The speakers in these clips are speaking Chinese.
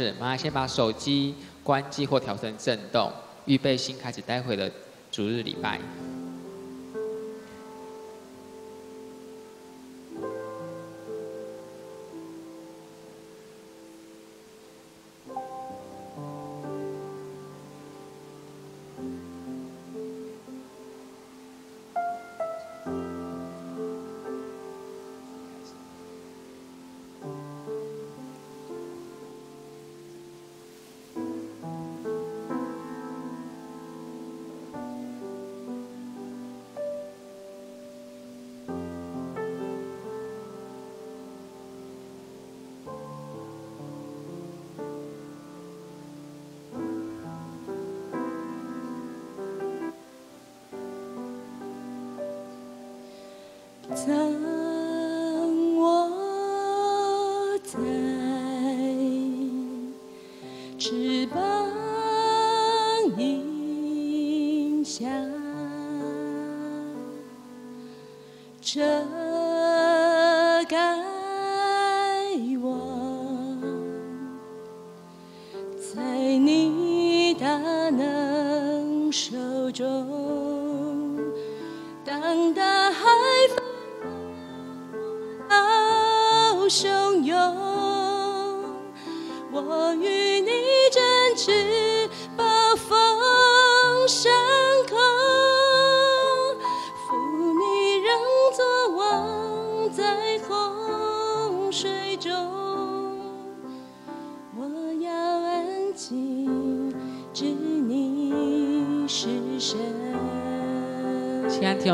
是，麻烦先把手机关机或调成震动，预备心开始待会的主日礼拜。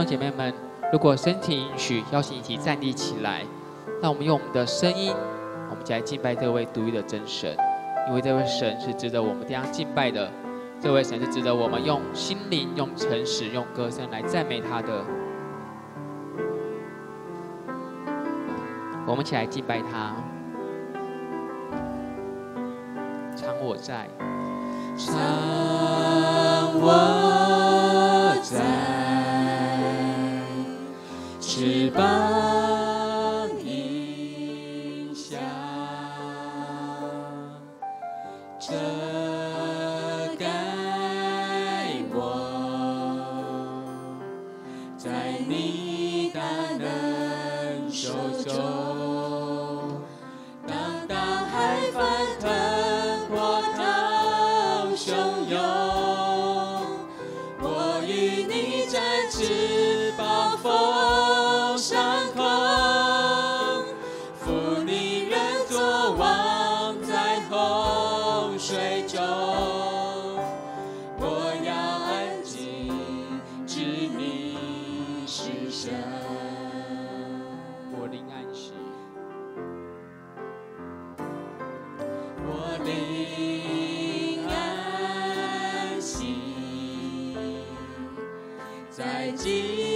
姐妹们，如果身体允许，邀请一起站立起来，让我们用我们的声音，我们一起来敬拜这位独一的真神，因为这位神是值得我们这样敬拜的，这位神是值得我们用心灵、用诚实、用歌声来赞美他的。我们一起来敬拜他，常我在，常我在。翅在基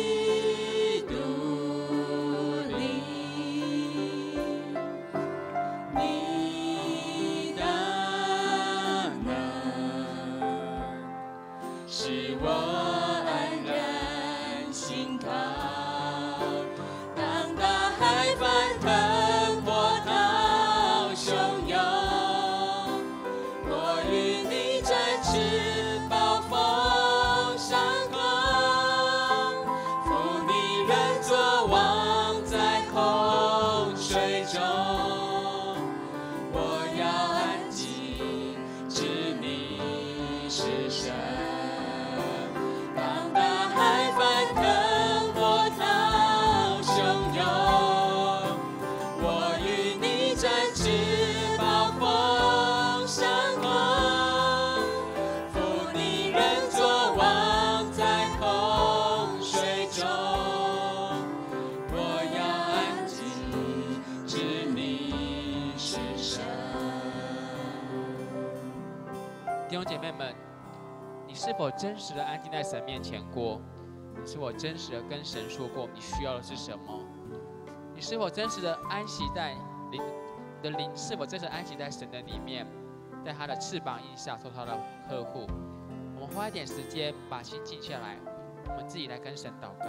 真实的安静在神面前过？你是否真实的跟神说过你需要的是什么？你是否真实的安息在灵你的灵是否真实安息在神的里面，在他的翅膀印下受他的呵护？我们花一点时间把心静下来，我们自己来跟神祷告。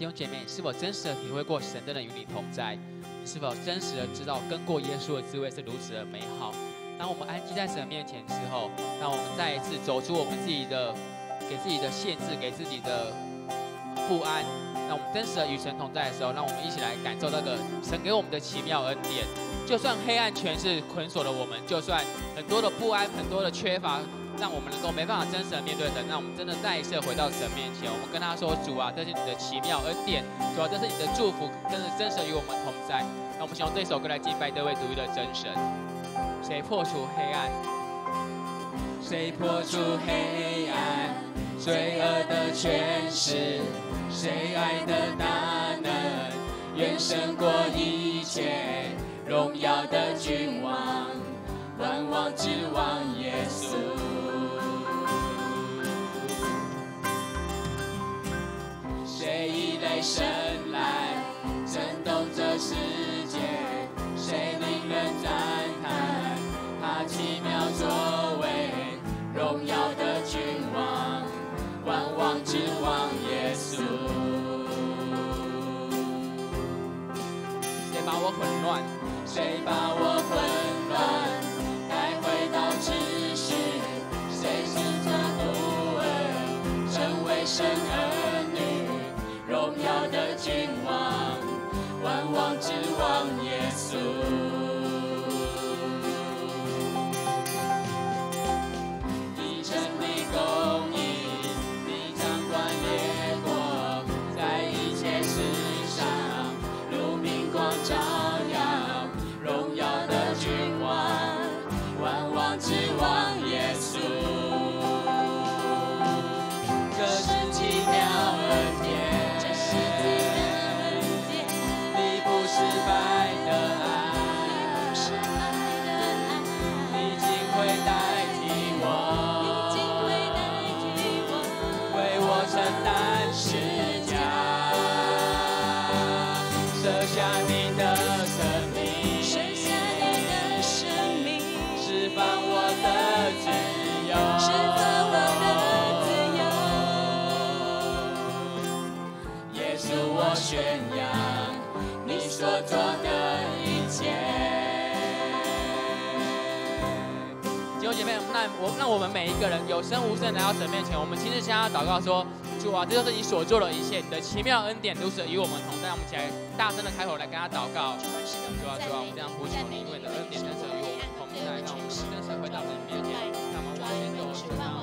弟兄姐妹，是否真实的体会过神真的与你同在？你是否真实的知道跟过耶稣的滋味是如此的美好？当我们安静在神面前之后，让我们再一次走出我们自己的给自己的限制，给自己的不安，让我们真实的与神同在的时候，让我们一起来感受那个神给我们的奇妙恩典。就算黑暗权势捆锁了我们，就算很多的不安、很多的缺乏，让我们能够没办法真实的面对神，让我们真的再一次回到神面前，我们跟他说：“主啊，这是你的奇妙恩典，主啊，这是你的祝福，真的真实地与我们同在。”那我们先用这首歌来敬拜这位独一的真神。谁破除黑暗？谁破除黑暗，罪恶的权势？谁爱的大能，远胜过一切？荣耀的君王，万王之王耶稣。神来震动这世界？谁令人赞叹他奇妙作为？荣耀的君王，万王之王耶稣。谁把我混乱？谁把我混乱带回到秩序？谁使这孤儿成为神儿？耀的君王，万王之王耶稣。我让我们每一个人有声无声来到神面前，我们亲自向他祷告说：“主啊，这就是你所做的一切，你的奇妙恩典都是与我们同在。”我们起来大声的开口来跟他祷告。主啊，主啊，我们这样呼求你，因为你的恩典真是与我们同在，让我们真实回到神面前。那么我们先走出万王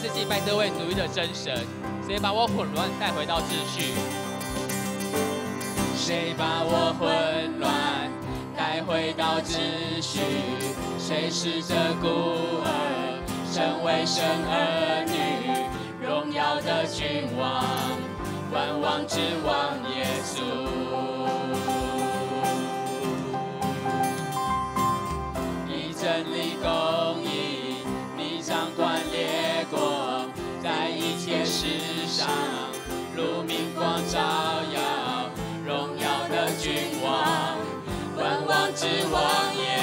再次敬拜这位独一的真神。谁把我混乱带回到秩序？谁把我混乱带回到秩序？谁使这孤儿成为神儿女？荣耀的君王，万王之王耶稣。世上如明光照耀。荣耀的君王，万王之王也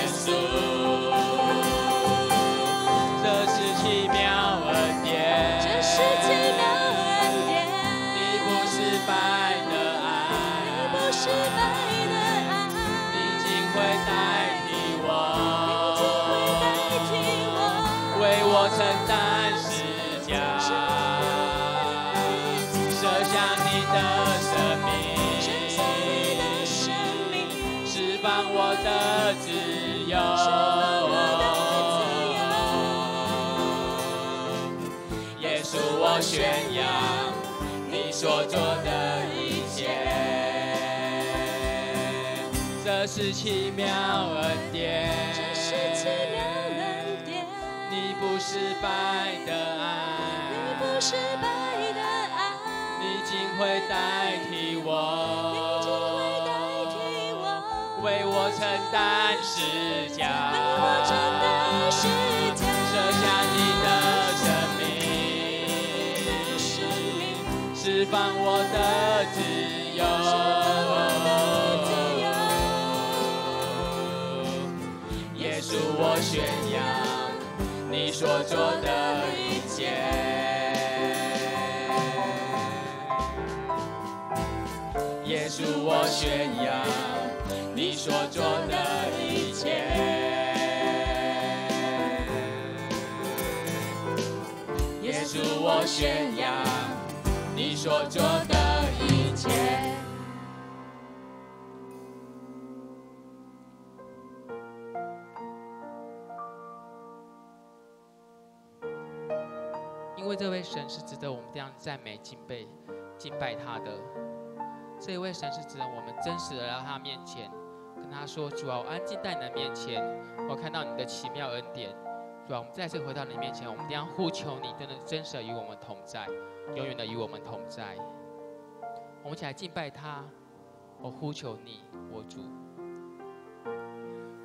所做的一切，这是奇妙恩典。这是奇妙恩典，你不是白的你爱，不是白的爱，你竟会代替你我，竟会代替我，为我承担十架，为我承担十架，放我的自由。耶稣，我宣扬你所做的一切。耶稣，我宣扬你所做的一切。耶稣，我宣扬所做的一切。因为这位神是值得我们这样赞美、敬拜、敬拜他的。这一位神是值得我们真实的来到他面前，跟他说：“主啊，我安静在你的面前，我看到你的奇妙恩典。主啊，我们再次回到你面前，我们这样呼求你，真的真实的与我们同在，永远的与我们同在。我们一起来敬拜他。我呼求你，我主。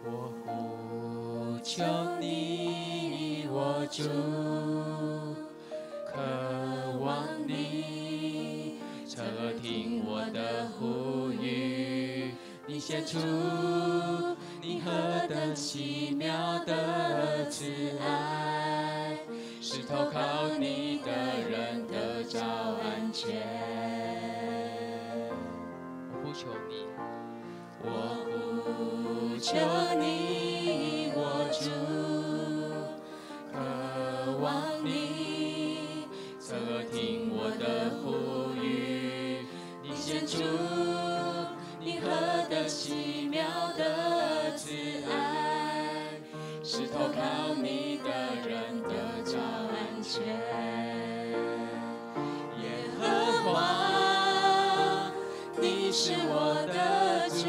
我呼求你，我主，渴望你侧听我的呼吁。你显出何等奇妙的慈爱，是投靠你的人得着安全。我呼求你，我呼求你，是我的主，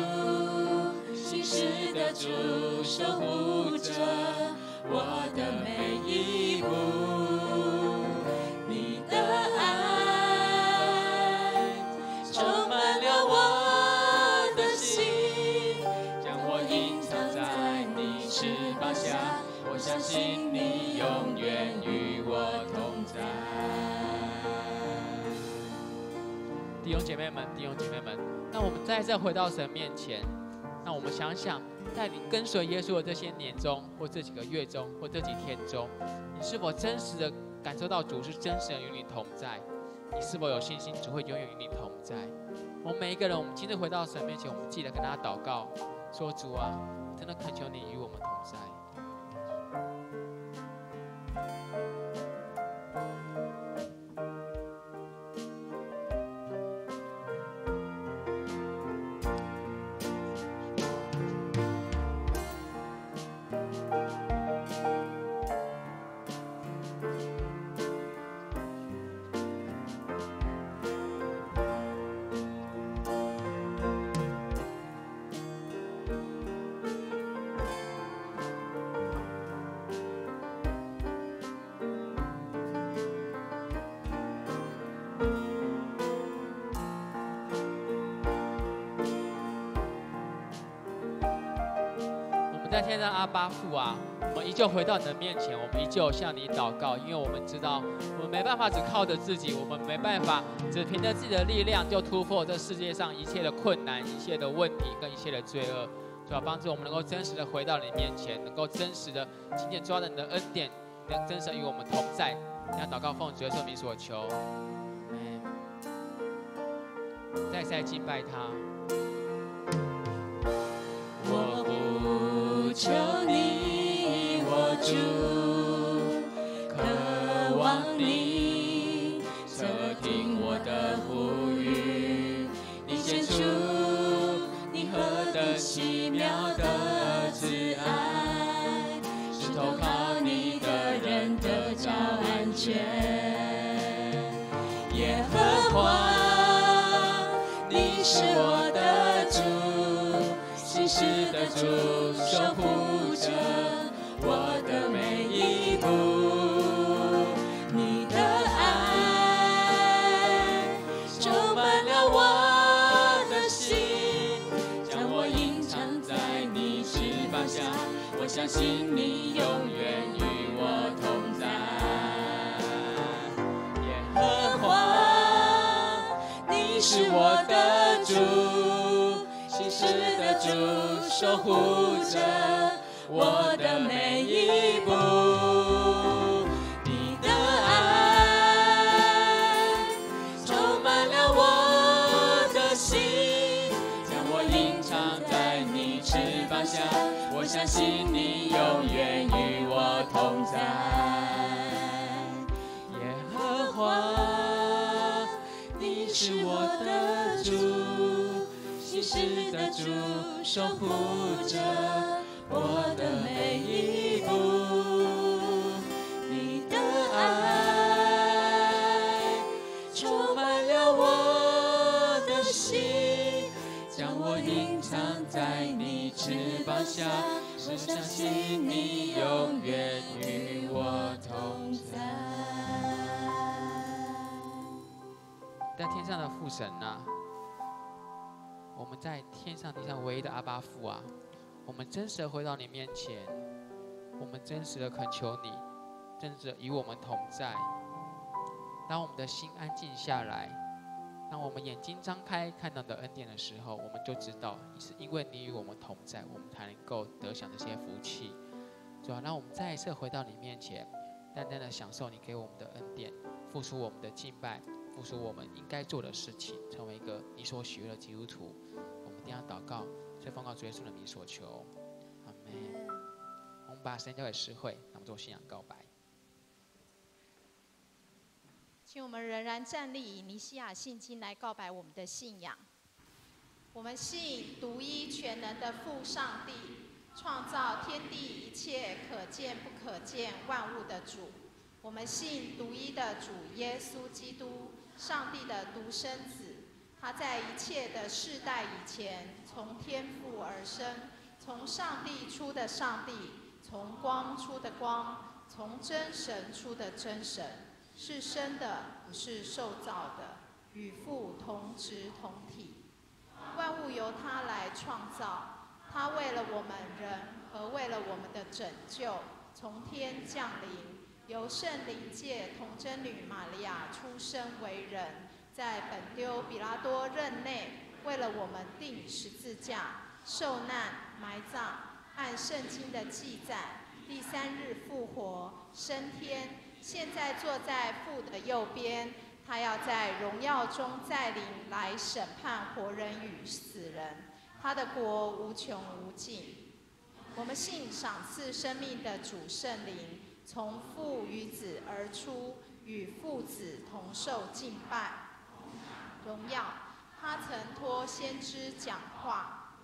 信实的主，守护着我的每一步。你的爱充满了我的心，将我隐藏在你翅膀下。我相信你永远与我同在。弟兄姐妹们，弟兄姐妹们，我们再次回到神面前，那我们想想，在你跟随耶稣的这些年中，或这几个月中，或这几天中，你是否真实的感受到主是真实的与你同在？你是否有信心主会永远与你同在？我们每一个人，我们今日回到神面前，我们记得跟他祷告，说主啊，真的恳求你与我们同在。阿巴父啊，我们依旧回到你的面前，我们依旧向你祷告，因为我们知道我们没办法只靠着自己，我们没办法只凭着自己的力量就突破这世界上一切的困难、一切的问题跟一切的罪恶。主要帮助我们能够真实的回到你面前，能够真实的紧紧抓着你的恩典，能真实与我们同在。让祷告奉主的圣名所求，再再敬拜他。我不求你，我主，渴望你侧听我的呼吁，你显出你何等奇妙的慈爱，是投靠你的人得着安全。耶和华，你是我，信实的主，守护着我的每一步。你的爱充满了我的心，将我隐藏在你翅膀下。我相信你永远与我同在。耶和华，你是我的主，信实主，守护着我的每一步。你的爱充满了我的心，将我隐藏在你翅膀下。我相信你永远与我同在。耶和华，你是我的主，信实的主，守护着我的每一步。你的爱充满了我的心，将我隐藏在你翅膀下。我相信你永远与我同在。在天上的父神呐、我们在天上地上唯一的阿巴父啊，我们真实的回到你面前，我们真实的恳求你，真实的与我们同在。当我们的心安静下来，当我们眼睛张开看到的恩典的时候，我们就知道是因为你与我们同在，我们才能够得享这些福气。主要让我们再一次回到你面前，单单的享受你给我们的恩典，付出我们的敬拜。付出我们应该做的事情，成为一个你所喜悦的基督徒。我们一定要祷告，在奉告主耶稣的名所求，阿门。我们把时间交给诗会，那么做信仰告白。请我们仍然站立，以尼西亚信经来告白我们的信仰。我们信独一全能的父上帝，创造天地一切可见不可见万物的主。我们信独一的主耶稣基督，上帝的独生子。他在一切的世代以前，从天父而生，从上帝出的上帝，从光出的光，从真神出的真神。是生的，不是受造的，与父同质同体。万物由他来创造，他为了我们人和为了我们的拯救，从天降临，由圣灵界童贞女玛利亚出生为人，在本丢比拉多任内，为了我们钉十字架，受难、埋葬，按圣经的记载，第三日复活，升天。现在坐在父的右边，他要在荣耀中再临来审判活人与死人，他的国无穷无尽。我们信赏赐生命的主圣灵，从父与子而出，与父子同受敬拜、荣耀。他曾托先知讲话，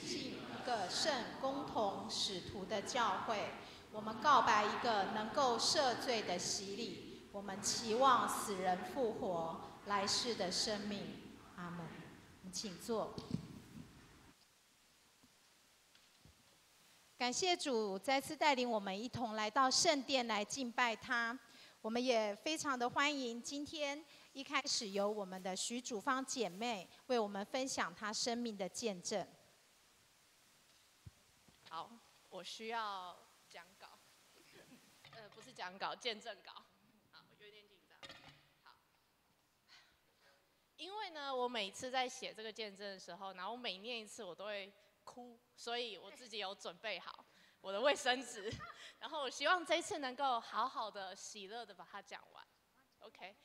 信一个圣公同使徒的教会。我们告白一个能够赦罪的洗礼，我们期望死人复活，来世的生命。阿门。请坐。感谢主再次带领我们一同来到圣殿来敬拜他。我们也非常的欢迎今天一开始由我们的徐主芳姐妹为我们分享她生命的见证。好，我需要讲稿，呃，不是讲稿，见证稿。好，有点紧张。因为呢，我每次在写这个见证的时候，然后每念一次我都会哭，所以我自己有准备好我的卫生纸，然后我希望这一次能够好好的、喜乐的把它讲完。OK，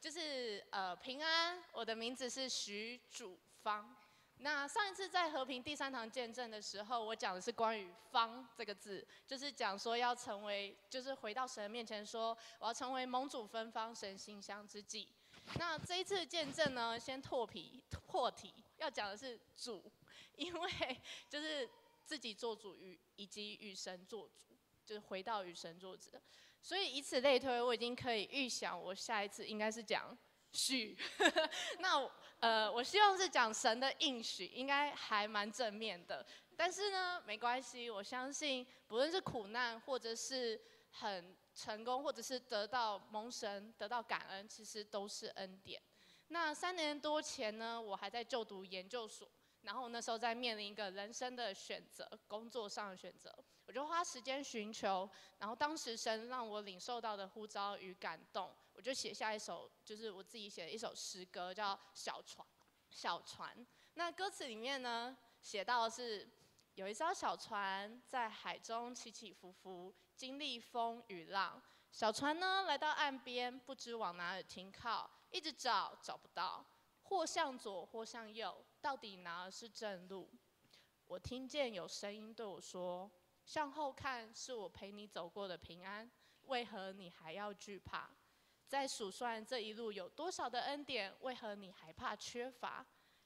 就是呃平安，我的名字是徐主芳。那上一次在和平第三堂见证的时候，我讲的是关于“方”这个字，就是讲说要成为，就是回到神面前说，我要成为盟主芬芳、神馨香之际。那这一次见证呢，先破皮破题，要讲的是主，因为就是自己做主与以及与神做主，就是回到与神做主。所以以此类推，我已经可以预想，我下一次应该是讲许。那呃，我希望是讲神的应许，应该还蛮正面的。但是呢，没关系，我相信不论是苦难，或者是很成功，或者是得到蒙神、得到感恩，其实都是恩典。那三年多前呢，我还在就读研究所。然后那时候在面临一个人生的选择，工作上的选择，我就花时间寻求。然后当时神让我领受到的呼召与感动，我就写下一首，就是我自己写的一首诗歌，叫《小船》。小船，那歌词里面呢，写到是有一艘小船在海中起起伏伏，经历风与浪。小船呢来到岸边，不知往哪里停靠，一直找找不到。或向左，或向右，到底哪是正路？我听见有声音对我说：“向后看，是我陪你走过的平安，为何你还要惧怕？在数算这一路有多少的恩典，为何你还怕缺乏？”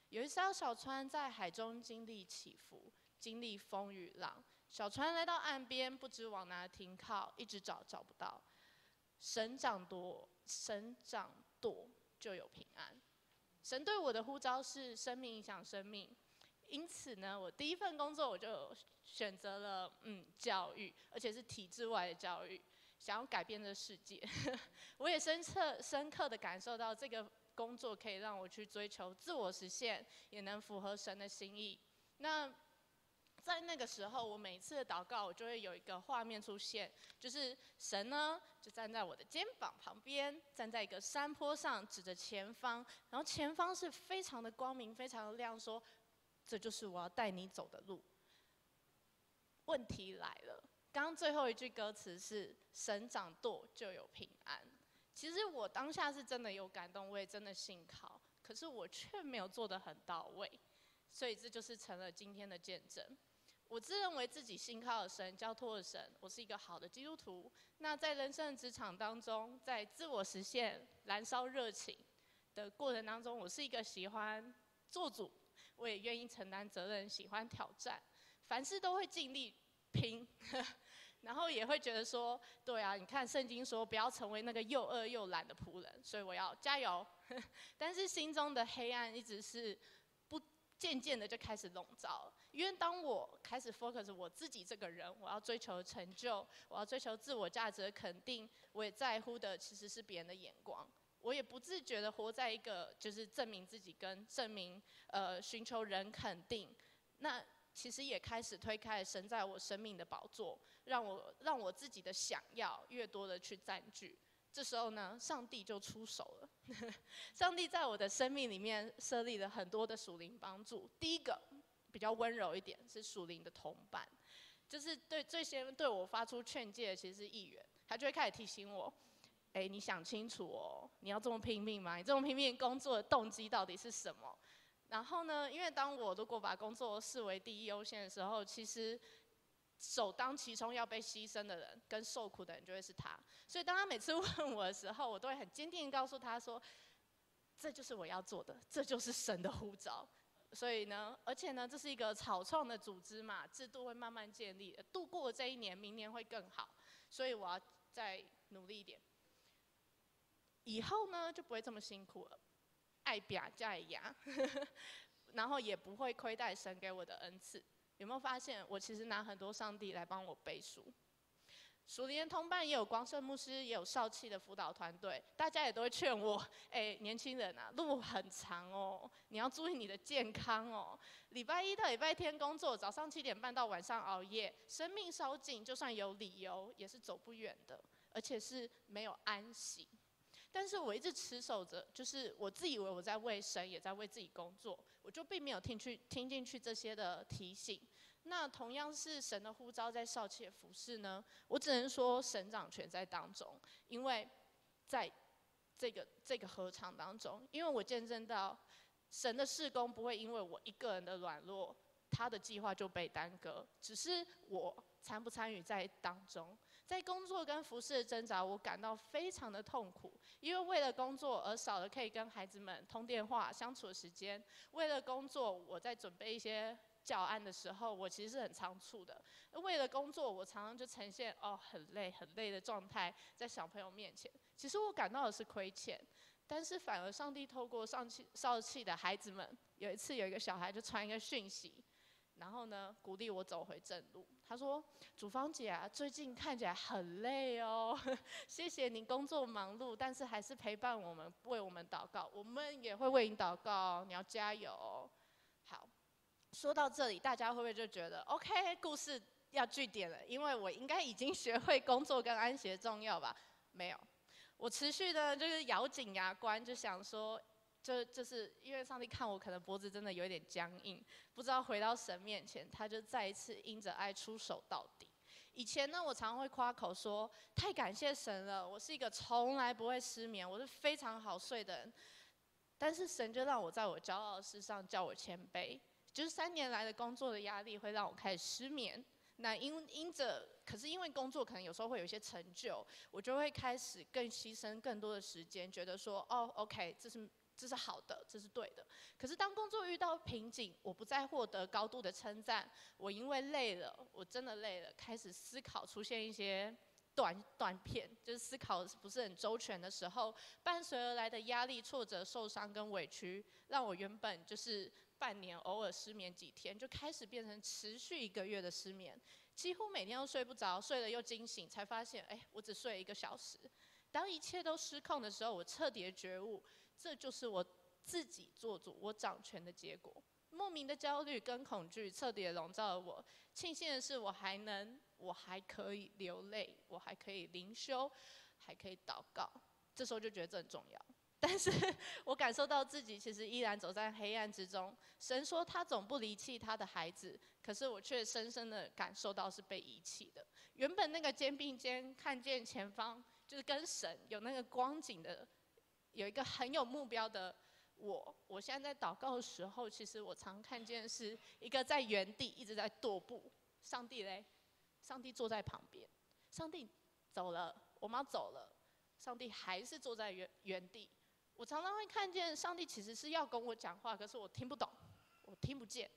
有一艘小船在海中经历起伏，经历风雨浪。小船来到岸边，不知往哪停靠，一直找找不到。神掌舵，神掌舵，就有平安。神对我的呼召是生命影响生命，因此呢，我第一份工作我就选择了嗯教育，而且是体制外的教育，想要改变这世界。我也深刻深刻的感受到这个工作可以让我去追求自我实现，也能符合神的心意。那在那个时候，我每一次的祷告，我就会有一个画面出现，就是神呢，就站在我的肩膀旁边，站在一个山坡上，指着前方，然后前方是非常的光明，非常的亮，说这就是我要带你走的路。问题来了，刚刚最后一句歌词是“神掌舵就有平安”，其实我当下是真的有感动，我也真的信靠，可是我却没有做得很到位，所以这就是成了今天的见证。我自认为自己信靠了神，交托了神，我是一个好的基督徒。那在人生的职场当中，在自我实现、燃烧热情的过程当中，我是一个喜欢做主，我也愿意承担责任，喜欢挑战，凡事都会尽力拼，然后也会觉得说，对啊，你看圣经说不要成为那个又饿又懒的仆人，所以我要加油。但是心中的黑暗一直是不。渐渐的就开始笼罩，因为当我开始 focus 我自己这个人，我要追求成就，我要追求自我价值的肯定，我也在乎的其实是别人的眼光，我也不自觉的活在一个就是证明自己跟证明呃寻求人肯定，那其实也开始推开神在我生命的宝座，让我让我自己的想要越多的去占据。这时候呢，上帝就出手了。上帝在我的生命里面设立了很多的属灵帮助。第一个比较温柔一点，是属灵的同伴，就是对最先对我发出劝诫的，其实是议员，他就会开始提醒我：，哎，你想清楚哦，你要这么拼命吗？你这么拼命工作的动机到底是什么？然后呢，因为当我如果把工作视为第一优先的时候，其实。首当其冲要被牺牲的人跟受苦的人就会是他，所以当他每次问我的时候，我都会很坚定告诉他说：“这就是我要做的，这就是神的呼召。”所以呢，而且呢，这是一个草创的组织嘛，制度会慢慢建立，度过这一年，明年会更好。所以我要再努力一点，以后呢就不会这么辛苦了，爱表加牙，然后也不会亏待神给我的恩赐。有没有发现，我其实拿很多上帝来帮我背书？属灵的同伴也有光圣牧师，也有少气的辅导团队，大家也都会劝我，哎，年轻人啊，路很长哦，你要注意你的健康哦。礼拜一到礼拜天工作，早上七点半到晚上熬夜，生命烧尽，就算有理由，也是走不远的，而且是没有安息。但是我一直持守着，就是我自以为我在为神，也在为自己工作，我就并没有听去听进去这些的提醒。那同样是神的呼召，在少妾服侍呢？我只能说神掌权在当中，因为在这个这个合唱当中，因为我见证到神的事工不会因为我一个人的软弱，他的计划就被耽搁，只是我参不参与在当中，在工作跟服侍的挣扎，我感到非常的痛苦，因为为了工作而少了可以跟孩子们通电话相处的时间，为了工作我在准备一些。教案的时候，我其实是很仓促的。为了工作，我常常就呈现哦很累很累的状态，在小朋友面前。其实我感到的是亏欠，但是反而上帝透过上气少气的孩子们，有一次有一个小孩就传一个讯息，然后呢鼓励我走回正路。他说：“主芳姐啊，最近看起来很累哦，谢谢你工作忙碌，但是还是陪伴我们，为我们祷告。我们也会为你祷告，你要加油。”好。说到这里，大家会不会就觉得 OK？故事要据点了，因为我应该已经学会工作跟安息重要吧？没有，我持续的就是咬紧牙关，就想说，就就是因为上帝看我可能脖子真的有点僵硬，不知道回到神面前，他就再一次因着爱出手到底。以前呢，我常会夸口说，太感谢神了，我是一个从来不会失眠，我是非常好睡的人。但是神就让我在我骄傲的事上叫我谦卑。就是三年来的工作的压力会让我开始失眠，那因因着，可是因为工作可能有时候会有一些成就，我就会开始更牺牲更多的时间，觉得说哦，OK，这是这是好的，这是对的。可是当工作遇到瓶颈，我不再获得高度的称赞，我因为累了，我真的累了，开始思考出现一些短短片，就是思考不是很周全的时候，伴随而来的压力、挫折、受伤跟委屈，让我原本就是。半年偶尔失眠几天，就开始变成持续一个月的失眠，几乎每天都睡不着，睡了又惊醒，才发现，哎，我只睡了一个小时。当一切都失控的时候，我彻底的觉悟，这就是我自己做主、我掌权的结果。莫名的焦虑跟恐惧彻底的笼罩了我。庆幸的是，我还能，我还可以流泪，我还可以灵修，还可以祷告。这时候就觉得这很重要。但是我感受到自己其实依然走在黑暗之中。神说他总不离弃他的孩子，可是我却深深的感受到是被遗弃的。原本那个肩并肩看见前方，就是跟神有那个光景的，有一个很有目标的我。我现在在祷告的时候，其实我常看见是一个在原地一直在踱步。上帝嘞，上帝坐在旁边，上帝走了，我妈走了，上帝还是坐在原原地。我常常会看见上帝其实是要跟我讲话，可是我听不懂，我听不见。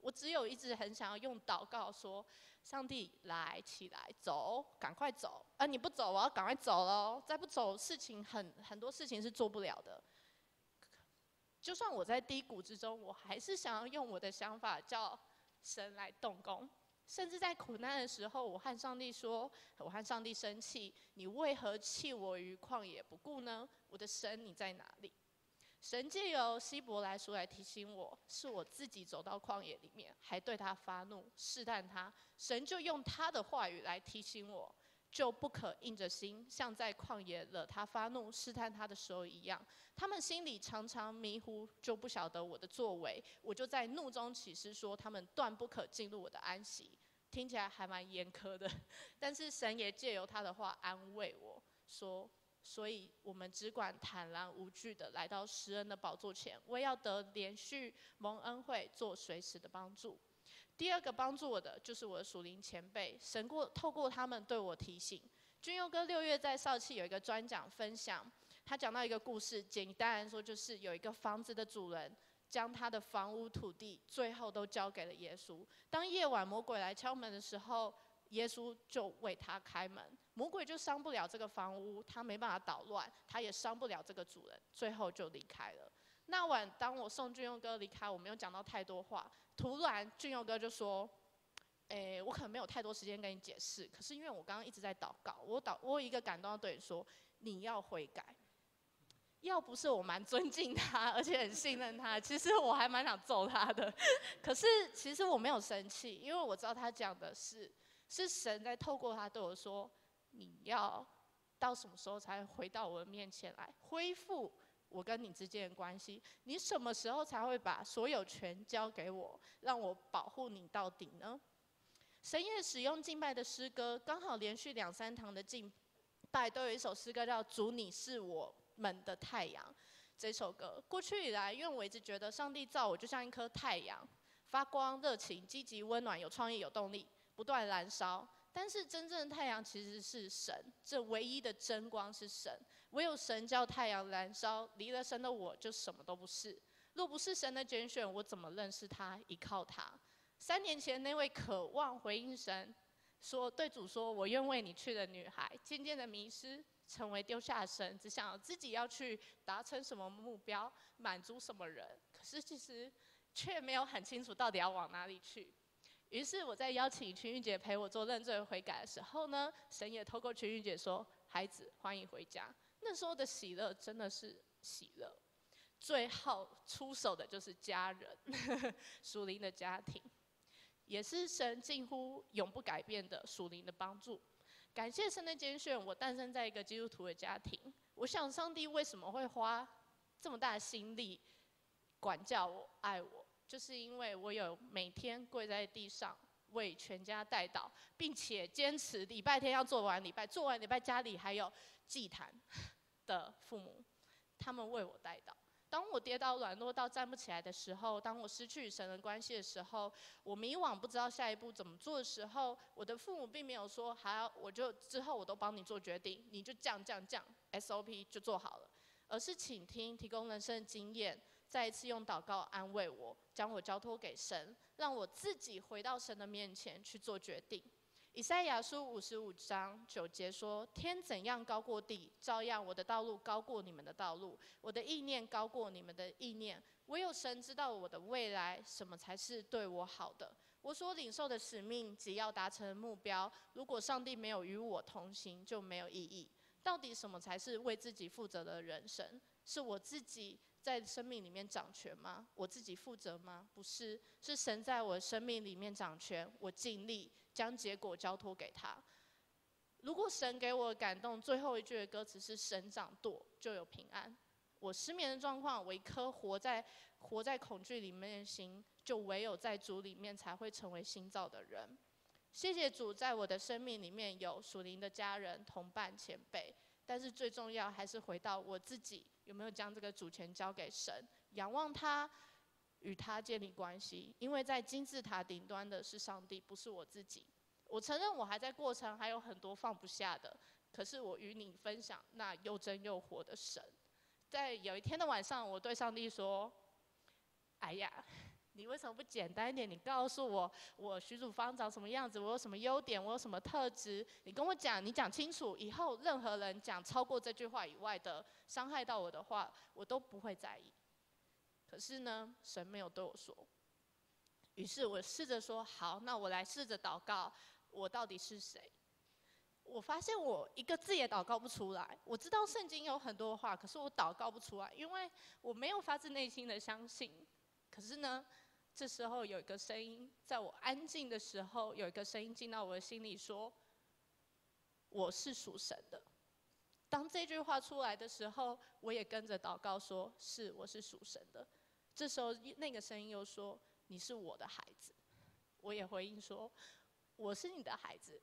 我只有一直很想要用祷告说：“上帝，来起来，走，赶快走！啊，你不走，我要赶快走喽！再不走，事情很很多事情是做不了的。就算我在低谷之中，我还是想要用我的想法叫神来动工。”甚至在苦难的时候，我和上帝说：“我和上帝生气，你为何弃我于旷野不顾呢？我的神，你在哪里？”神借由希伯来书来提醒我，是我自己走到旷野里面，还对他发怒，试探他。神就用他的话语来提醒我。就不可硬着心，像在旷野惹他发怒、试探他的时候一样。他们心里常常迷糊，就不晓得我的作为。我就在怒中起誓说，他们断不可进入我的安息。听起来还蛮严苛的，但是神也借由他的话安慰我说：所以我们只管坦然无惧的来到施恩的宝座前，我要得连续蒙恩惠，做随时的帮助。第二个帮助我的就是我的属灵前辈，神过透过他们对我提醒。君佑哥六月在少气有一个专讲分享，他讲到一个故事，简单来说就是有一个房子的主人将他的房屋土地最后都交给了耶稣。当夜晚魔鬼来敲门的时候，耶稣就为他开门，魔鬼就伤不了这个房屋，他没办法捣乱，他也伤不了这个主人，最后就离开了。那晚，当我送俊佑哥离开，我没有讲到太多话。突然，俊佑哥就说：“诶，我可能没有太多时间跟你解释，可是因为我刚刚一直在祷告，我祷我有一个感动要对你说，你要悔改。要不是我蛮尊敬他，而且很信任他，其实我还蛮想揍他的。可是其实我没有生气，因为我知道他讲的是，是神在透过他对我说，你要到什么时候才回到我的面前来，恢复我跟你之间的关系？你什么时候才会把所有权交给我，让我保护你到底呢？神也使用敬拜的诗歌，刚好连续两三堂的敬拜都有一首诗歌叫《主你是我们的太阳》。这首歌过去以来，因为我一直觉得上帝造我就像一颗太阳，发光、热情、积极、温暖、有创意、有动力，不断燃烧。但是真正的太阳其实是神，这唯一的真光是神。唯有神叫太阳燃烧，离了神的我就什么都不是。若不是神的拣选，我怎么认识他、依靠他？三年前那位渴望回应神，说对主说“我愿为你去”的女孩，渐渐的迷失，成为丢下神，只想自己要去达成什么目标，满足什么人。可是其实却没有很清楚到底要往哪里去。于是我在邀请群玉姐陪我做认罪悔改的时候呢，神也透过群玉姐说：“孩子，欢迎回家。”那时候的喜乐真的是喜乐，最好出手的就是家人，属灵的家庭。也是神近乎永不改变的属灵的帮助。感谢神的拣选，我诞生在一个基督徒的家庭。我想，上帝为什么会花这么大的心力管教我、爱我，就是因为我有每天跪在地上为全家代祷，并且坚持礼拜天要做完礼拜，做完礼拜家里还有祭坛的父母，他们为我代祷。当我跌倒软弱到站不起来的时候，当我失去神的关系的时候，我迷惘不知道下一步怎么做的时候，我的父母并没有说还要我就之后我都帮你做决定，你就降降降 SOP 就做好了，而是倾听，提供人生的经验，再一次用祷告安慰我，将我交托给神，让我自己回到神的面前去做决定。以赛亚书五十五章九节说：“天怎样高过地，照样我的道路高过你们的道路，我的意念高过你们的意念。唯有神知道我的未来，什么才是对我好的。我所领受的使命，只要达成目标。如果上帝没有与我同行，就没有意义。到底什么才是为自己负责的人生？是我自己在生命里面掌权吗？我自己负责吗？不是，是神在我生命里面掌权。我尽力。”将结果交托给他。如果神给我感动，最后一句的歌词是“神掌舵就有平安”。我失眠的状况，我一颗活在活在恐惧里面的心，就唯有在主里面才会成为新造的人。谢谢主，在我的生命里面有属灵的家人、同伴、前辈。但是最重要还是回到我自己，有没有将这个主权交给神，仰望他。与他建立关系，因为在金字塔顶端的是上帝，不是我自己。我承认我还在过程，还有很多放不下的。可是我与你分享那又真又活的神。在有一天的晚上，我对上帝说：“哎呀，你为什么不简单一点？你告诉我，我徐祖芳长什么样子？我有什么优点？我有什么特质？你跟我讲，你讲清楚。以后任何人讲超过这句话以外的伤害到我的话，我都不会在意。”可是呢，神没有对我说。于是我试着说：“好，那我来试着祷告，我到底是谁？”我发现我一个字也祷告不出来。我知道圣经有很多话，可是我祷告不出来，因为我没有发自内心的相信。可是呢，这时候有一个声音，在我安静的时候，有一个声音进到我的心里说：“我是属神的。”当这句话出来的时候，我也跟着祷告说：“是，我是属神的。”这时候，那个声音又说：“你是我的孩子。”我也回应说：“我是你的孩子。”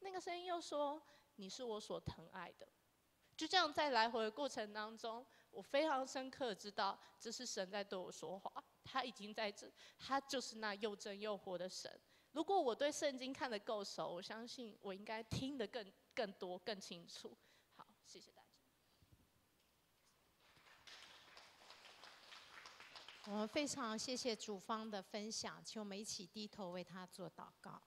那个声音又说：“你是我所疼爱的。”就这样在来回的过程当中，我非常深刻知道，这是神在对我说话。他已经在这，他就是那又真又活的神。如果我对圣经看得够熟，我相信我应该听得更更多、更清楚。好，谢谢大家。我们非常谢谢主方的分享，请我们一起低头为他做祷告。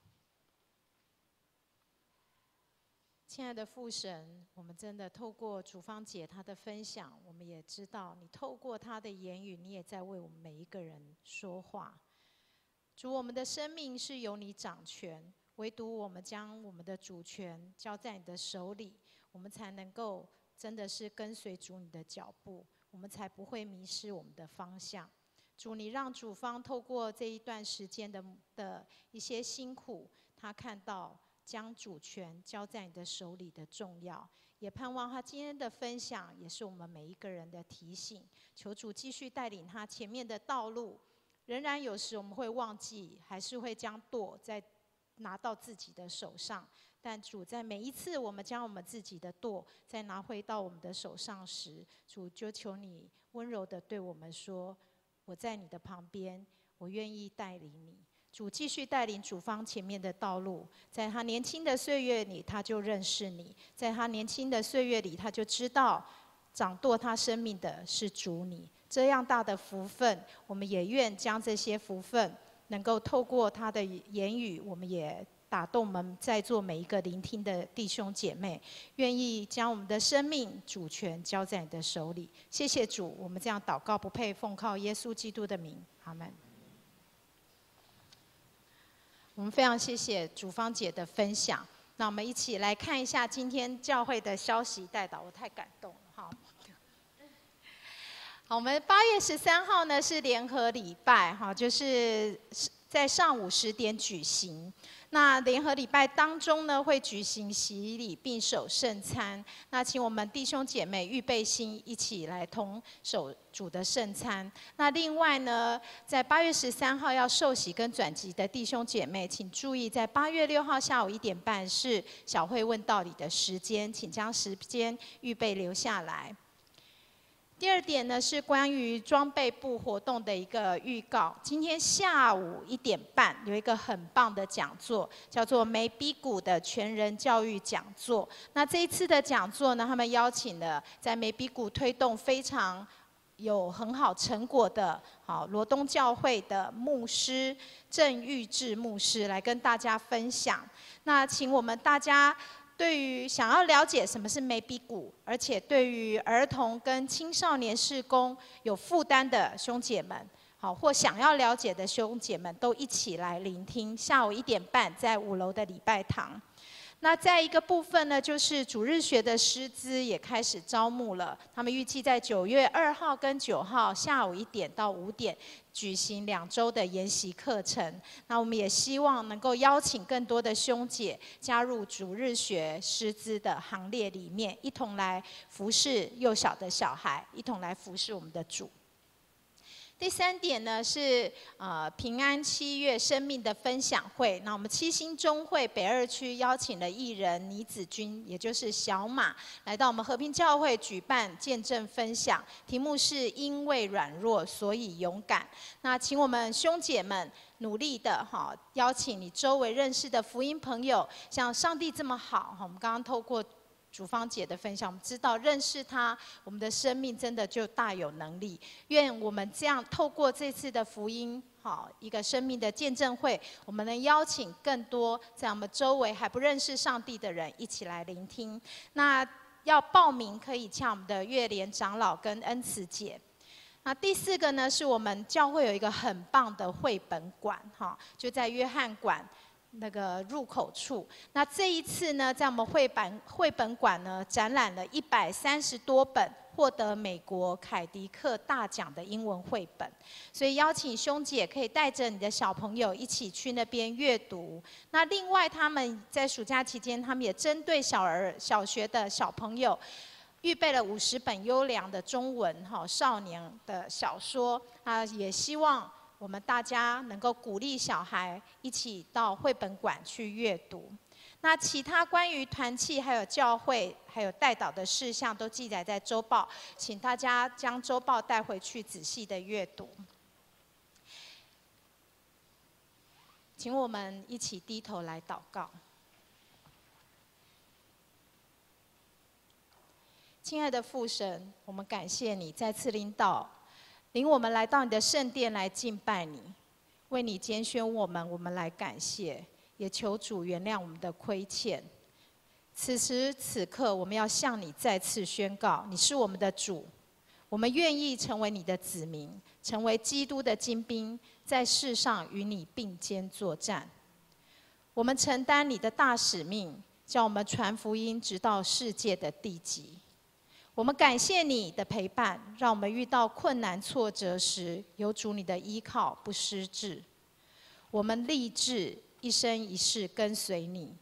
亲爱的父神，我们真的透过主方姐她的分享，我们也知道你透过她的言语，你也在为我们每一个人说话。主，我们的生命是由你掌权，唯独我们将我们的主权交在你的手里，我们才能够真的是跟随主你的脚步，我们才不会迷失我们的方向。主，你让主方透过这一段时间的的一些辛苦，他看到将主权交在你的手里的重要，也盼望他今天的分享也是我们每一个人的提醒。求主继续带领他前面的道路。仍然有时我们会忘记，还是会将舵再拿到自己的手上。但主在每一次我们将我们自己的舵再拿回到我们的手上时，主就求你温柔的对我们说。我在你的旁边，我愿意带领你。主继续带领主方前面的道路，在他年轻的岁月里，他就认识你；在他年轻的岁月里，他就知道掌舵他生命的是主你。这样大的福分，我们也愿将这些福分，能够透过他的言语，我们也。打动我们在座每一个聆听的弟兄姐妹，愿意将我们的生命主权交在你的手里。谢谢主，我们这样祷告不配，奉靠耶稣基督的名，阿门。我们非常谢谢主方姐的分享。那我们一起来看一下今天教会的消息带导，我太感动了，哈。好，我们八月十三号呢是联合礼拜，哈，就是在上午十点举行。那联合礼拜当中呢，会举行洗礼并守圣餐。那请我们弟兄姐妹预备心，一起来同守主的圣餐。那另外呢，在八月十三号要受洗跟转籍的弟兄姐妹，请注意，在八月六号下午一点半是小会问道理的时间，请将时间预备留下来。第二点呢是关于装备部活动的一个预告。今天下午一点半有一个很棒的讲座，叫做梅比谷的全人教育讲座。那这一次的讲座呢，他们邀请了在梅比谷推动非常有很好成果的，好罗东教会的牧师郑玉志牧师来跟大家分享。那请我们大家。对于想要了解什么是眉笔骨，而且对于儿童跟青少年事工有负担的兄姐们，好或想要了解的兄姐们，都一起来聆听。下午一点半在五楼的礼拜堂。那再一个部分呢，就是主日学的师资也开始招募了。他们预计在九月二号跟九号下午一点到五点举行两周的研习课程。那我们也希望能够邀请更多的兄姐加入主日学师资的行列里面，一同来服侍幼小的小孩，一同来服侍我们的主。第三点呢是呃平安七月生命的分享会。那我们七星中会北二区邀请了艺人倪子君，也就是小马，来到我们和平教会举办见证分享，题目是因为软弱所以勇敢。那请我们兄姐们努力的哈，邀请你周围认识的福音朋友，像上帝这么好哈，我们刚刚透过。主方姐的分享，我们知道认识他，我们的生命真的就大有能力。愿我们这样透过这次的福音，好一个生命的见证会，我们能邀请更多在我们周围还不认识上帝的人一起来聆听。那要报名可以向我们的月莲长老跟恩慈姐。那第四个呢，是我们教会有一个很棒的绘本馆，哈，就在约翰馆。那个入口处，那这一次呢，在我们绘本绘本馆呢，展览了一百三十多本获得美国凯迪克大奖的英文绘本，所以邀请兄姐可以带着你的小朋友一起去那边阅读。那另外，他们在暑假期间，他们也针对小儿小学的小朋友，预备了五十本优良的中文哈少年的小说啊，也希望。我们大家能够鼓励小孩一起到绘本馆去阅读。那其他关于团契、还有教会、还有带导的事项都记载在周报，请大家将周报带回去仔细的阅读。请我们一起低头来祷告。亲爱的父神，我们感谢你再次领导。领我们来到你的圣殿来敬拜你，为你拣选我们，我们来感谢，也求主原谅我们的亏欠。此时此刻，我们要向你再次宣告：你是我们的主，我们愿意成为你的子民，成为基督的精兵，在世上与你并肩作战。我们承担你的大使命，叫我们传福音，直到世界的地极。我们感谢你的陪伴，让我们遇到困难挫折时，有主你的依靠，不失志。我们立志一生一世跟随你，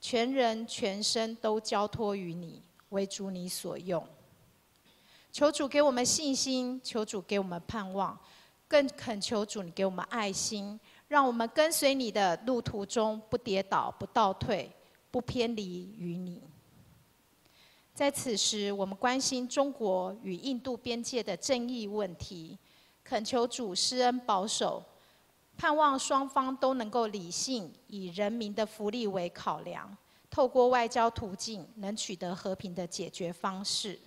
全人全身都交托于你，为主你所用。求主给我们信心，求主给我们盼望，更恳求主你给我们爱心，让我们跟随你的路途中不跌倒、不倒退、不偏离于你。在此时，我们关心中国与印度边界的争议问题，恳求主施恩保守，盼望双方都能够理性，以人民的福利为考量，透过外交途径能取得和平的解决方式。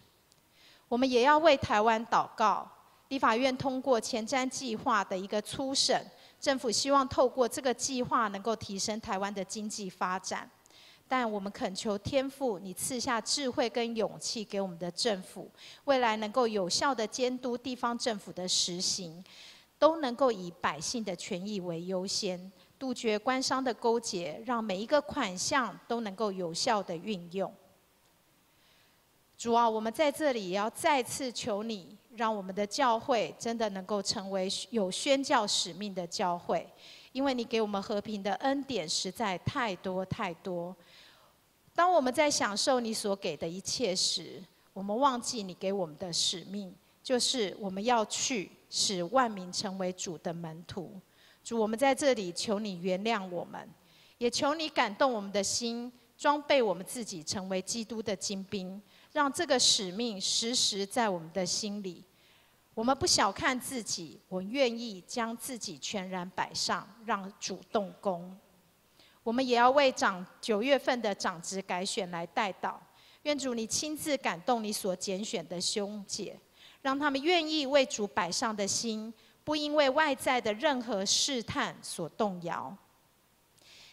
我们也要为台湾祷告。立法院通过前瞻计划的一个初审，政府希望透过这个计划能够提升台湾的经济发展。但我们恳求天父，你赐下智慧跟勇气给我们的政府，未来能够有效的监督地方政府的实行，都能够以百姓的权益为优先，杜绝官商的勾结，让每一个款项都能够有效的运用。主啊，我们在这里也要再次求你，让我们的教会真的能够成为有宣教使命的教会，因为你给我们和平的恩典实在太多太多。当我们在享受你所给的一切时，我们忘记你给我们的使命，就是我们要去使万民成为主的门徒。主，我们在这里求你原谅我们，也求你感动我们的心，装备我们自己成为基督的精兵，让这个使命时时在我们的心里。我们不小看自己，我愿意将自己全然摆上，让主动工。我们也要为长九月份的长职改选来代祷，愿主你亲自感动你所拣选的兄姐，让他们愿意为主摆上的心，不因为外在的任何试探所动摇。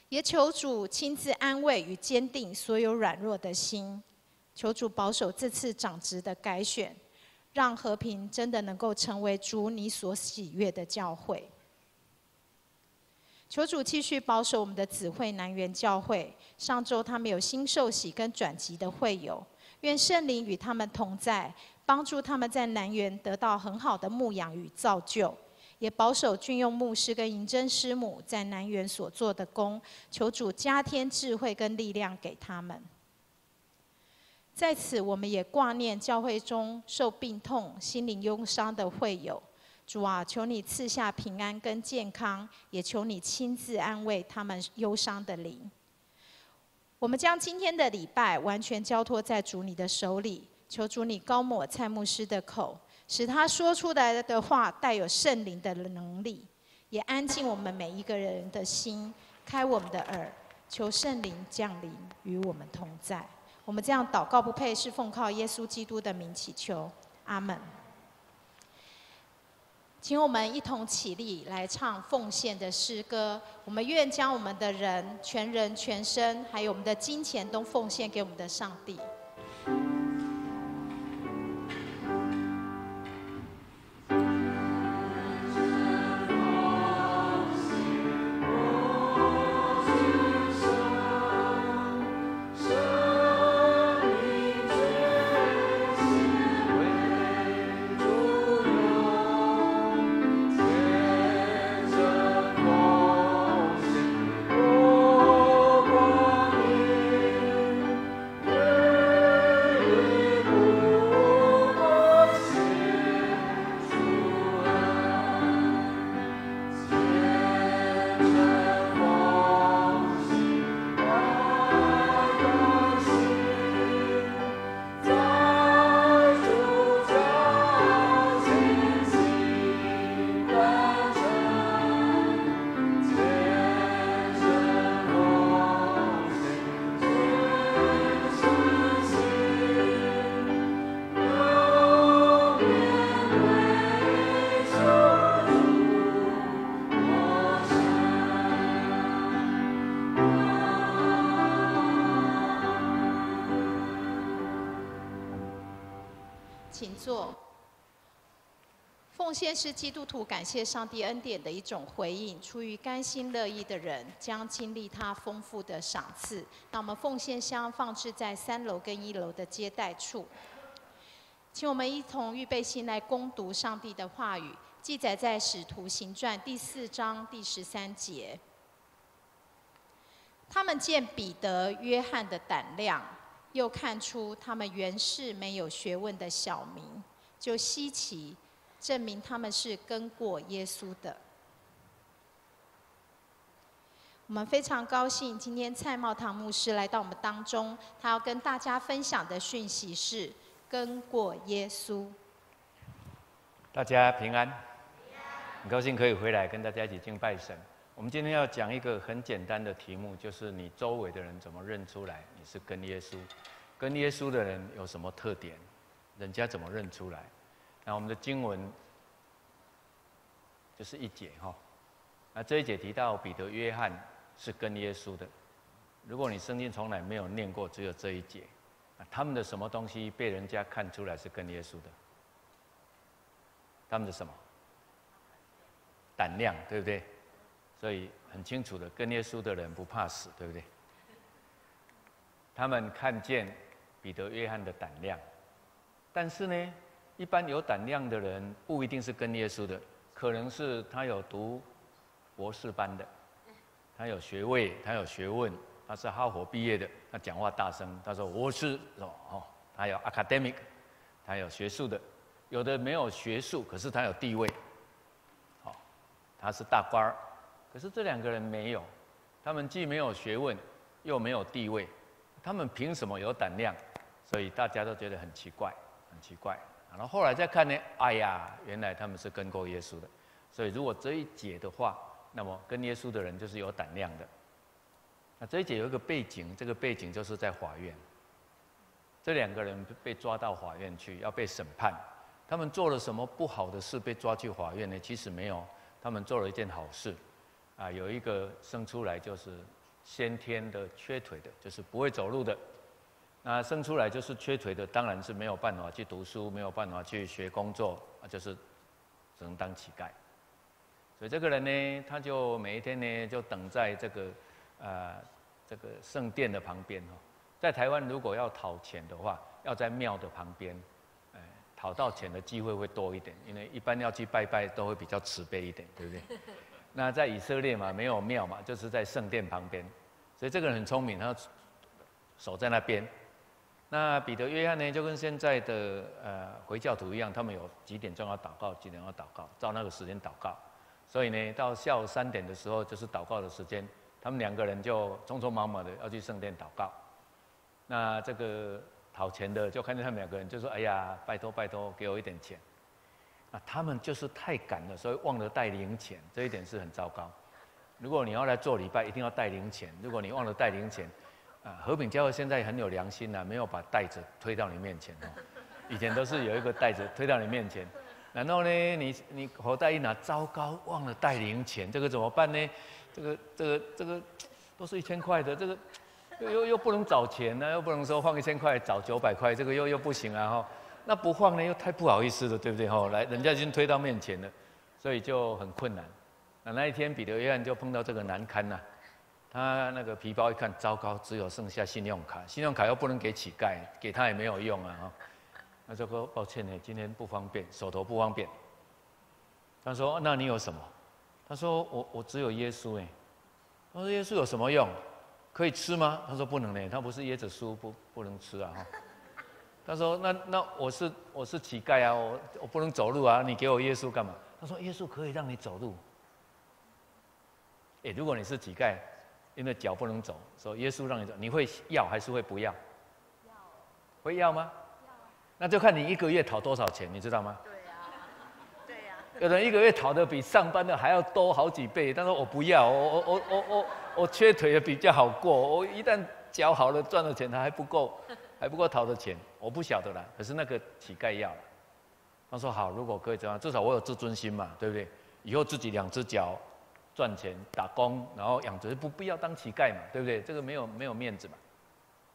也求主亲自安慰与坚定所有软弱的心，求主保守这次长职的改选，让和平真的能够成为主你所喜悦的教会。求主继续保守我们的子会南园教会。上周他们有新受洗跟转籍的会友，愿圣灵与他们同在，帮助他们在南园得到很好的牧养与造就，也保守军用牧师跟银针师母在南园所做的工。求主加添智慧跟力量给他们。在此，我们也挂念教会中受病痛、心灵忧伤的会友。主啊，求你赐下平安跟健康，也求你亲自安慰他们忧伤的灵。我们将今天的礼拜完全交托在主你的手里，求主你高抹蔡牧师的口，使他说出来的话带有圣灵的能力，也安静我们每一个人的心，开我们的耳，求圣灵降临与我们同在。我们这样祷告不配，是奉靠耶稣基督的名祈求，阿门。请我们一同起立来唱奉献的诗歌。我们愿将我们的人、全人、全身，还有我们的金钱，都奉献给我们的上帝。奉献是基督徒感谢上帝恩典的一种回应，出于甘心乐意的人将经历他丰富的赏赐。那我们奉献箱放置在三楼跟一楼的接待处，请我们一同预备心来攻读上帝的话语，记载在《使徒行传》第四章第十三节。他们见彼得、约翰的胆量，又看出他们原是没有学问的小民，就稀奇。证明他们是跟过耶稣的。我们非常高兴，今天蔡茂堂牧师来到我们当中，他要跟大家分享的讯息是跟过耶稣。大家平安，很高兴可以回来跟大家一起敬拜神。我们今天要讲一个很简单的题目，就是你周围的人怎么认出来你是跟耶稣？跟耶稣的人有什么特点？人家怎么认出来？那我们的经文就是一节哈，那这一节提到彼得、约翰是跟耶稣的。如果你圣经从来没有念过，只有这一节，他们的什么东西被人家看出来是跟耶稣的？他们的什么？胆量，对不对？所以很清楚的，跟耶稣的人不怕死，对不对？他们看见彼得、约翰的胆量，但是呢？一般有胆量的人不一定是跟耶稣的，可能是他有读博士班的，他有学位，他有学问，他是哈佛毕业的，他讲话大声，他说我是哦，他有 academic，他有学术的，有的没有学术，可是他有地位，好，他是大官儿，可是这两个人没有，他们既没有学问，又没有地位，他们凭什么有胆量？所以大家都觉得很奇怪，很奇怪。然后后来再看呢，哎呀，原来他们是跟过耶稣的，所以如果这一节的话，那么跟耶稣的人就是有胆量的。那这一节有一个背景，这个背景就是在法院，这两个人被抓到法院去要被审判，他们做了什么不好的事被抓去法院呢？其实没有，他们做了一件好事，啊，有一个生出来就是先天的缺腿的，就是不会走路的。那生出来就是缺腿的，当然是没有办法去读书，没有办法去学工作，啊，就是只能当乞丐。所以这个人呢，他就每一天呢，就等在这个呃这个圣殿的旁边哦。在台湾，如果要讨钱的话，要在庙的旁边，哎，讨到钱的机会会多一点，因为一般要去拜拜都会比较慈悲一点，对不对？那在以色列嘛，没有庙嘛，就是在圣殿旁边，所以这个人很聪明，他守在那边。那彼得、约翰呢，就跟现在的呃回教徒一样，他们有几点钟要祷告，几点要祷告，照那个时间祷告。所以呢，到下午三点的时候就是祷告的时间，他们两个人就匆匆忙忙的要去圣殿祷告。那这个讨钱的就看见他们两个人，就说：“哎呀，拜托拜托，给我一点钱。”啊他们就是太赶了，所以忘了带零钱，这一点是很糟糕。如果你要来做礼拜，一定要带零钱。如果你忘了带零钱，啊，和平教会现在很有良心呐，没有把袋子推到你面前哦。以前都是有一个袋子推到你面前，然后呢，你你口袋一拿，糟糕，忘了带零钱，这个怎么办呢？这个这个这个都是一千块的，这个又又又不能找钱呢，又不能说放一千块找九百块，这个又又不行啊哈。那不放呢，又太不好意思了，对不对哈？来，人家已经推到面前了，所以就很困难。那那一天彼得约翰就碰到这个难堪呐。他那个皮包一看，糟糕，只有剩下信用卡，信用卡又不能给乞丐，给他也没有用啊！哈，那就说抱歉呢，今天不方便，手头不方便。他说：“那你有什么？”他说：“我我只有耶稣哎。”他说：“耶稣有什么用？可以吃吗？”他说：“不能呢，他不是椰子酥，不不能吃啊！”哈，他说：“那那我是我是乞丐啊，我我不能走路啊，你给我耶稣干嘛？”他说：“耶稣可以让你走路。”哎，如果你是乞丐。因为脚不能走，说耶稣让你走，你会要还是会不要？要，会要吗？要，那就看你一个月讨多少钱，你知道吗？对呀，对呀。有人一个月讨的比上班的还要多好几倍，但是我不要，我我我我我我缺腿也比较好过，我一旦脚好了赚的钱他还不够，还不够讨的钱，我不晓得啦。可是那个乞丐要，他说好，如果可以这样，至少我有自尊心嘛，对不对？以后自己两只脚。赚钱打工，然后养殖不必要当乞丐嘛，对不对？这个没有没有面子嘛。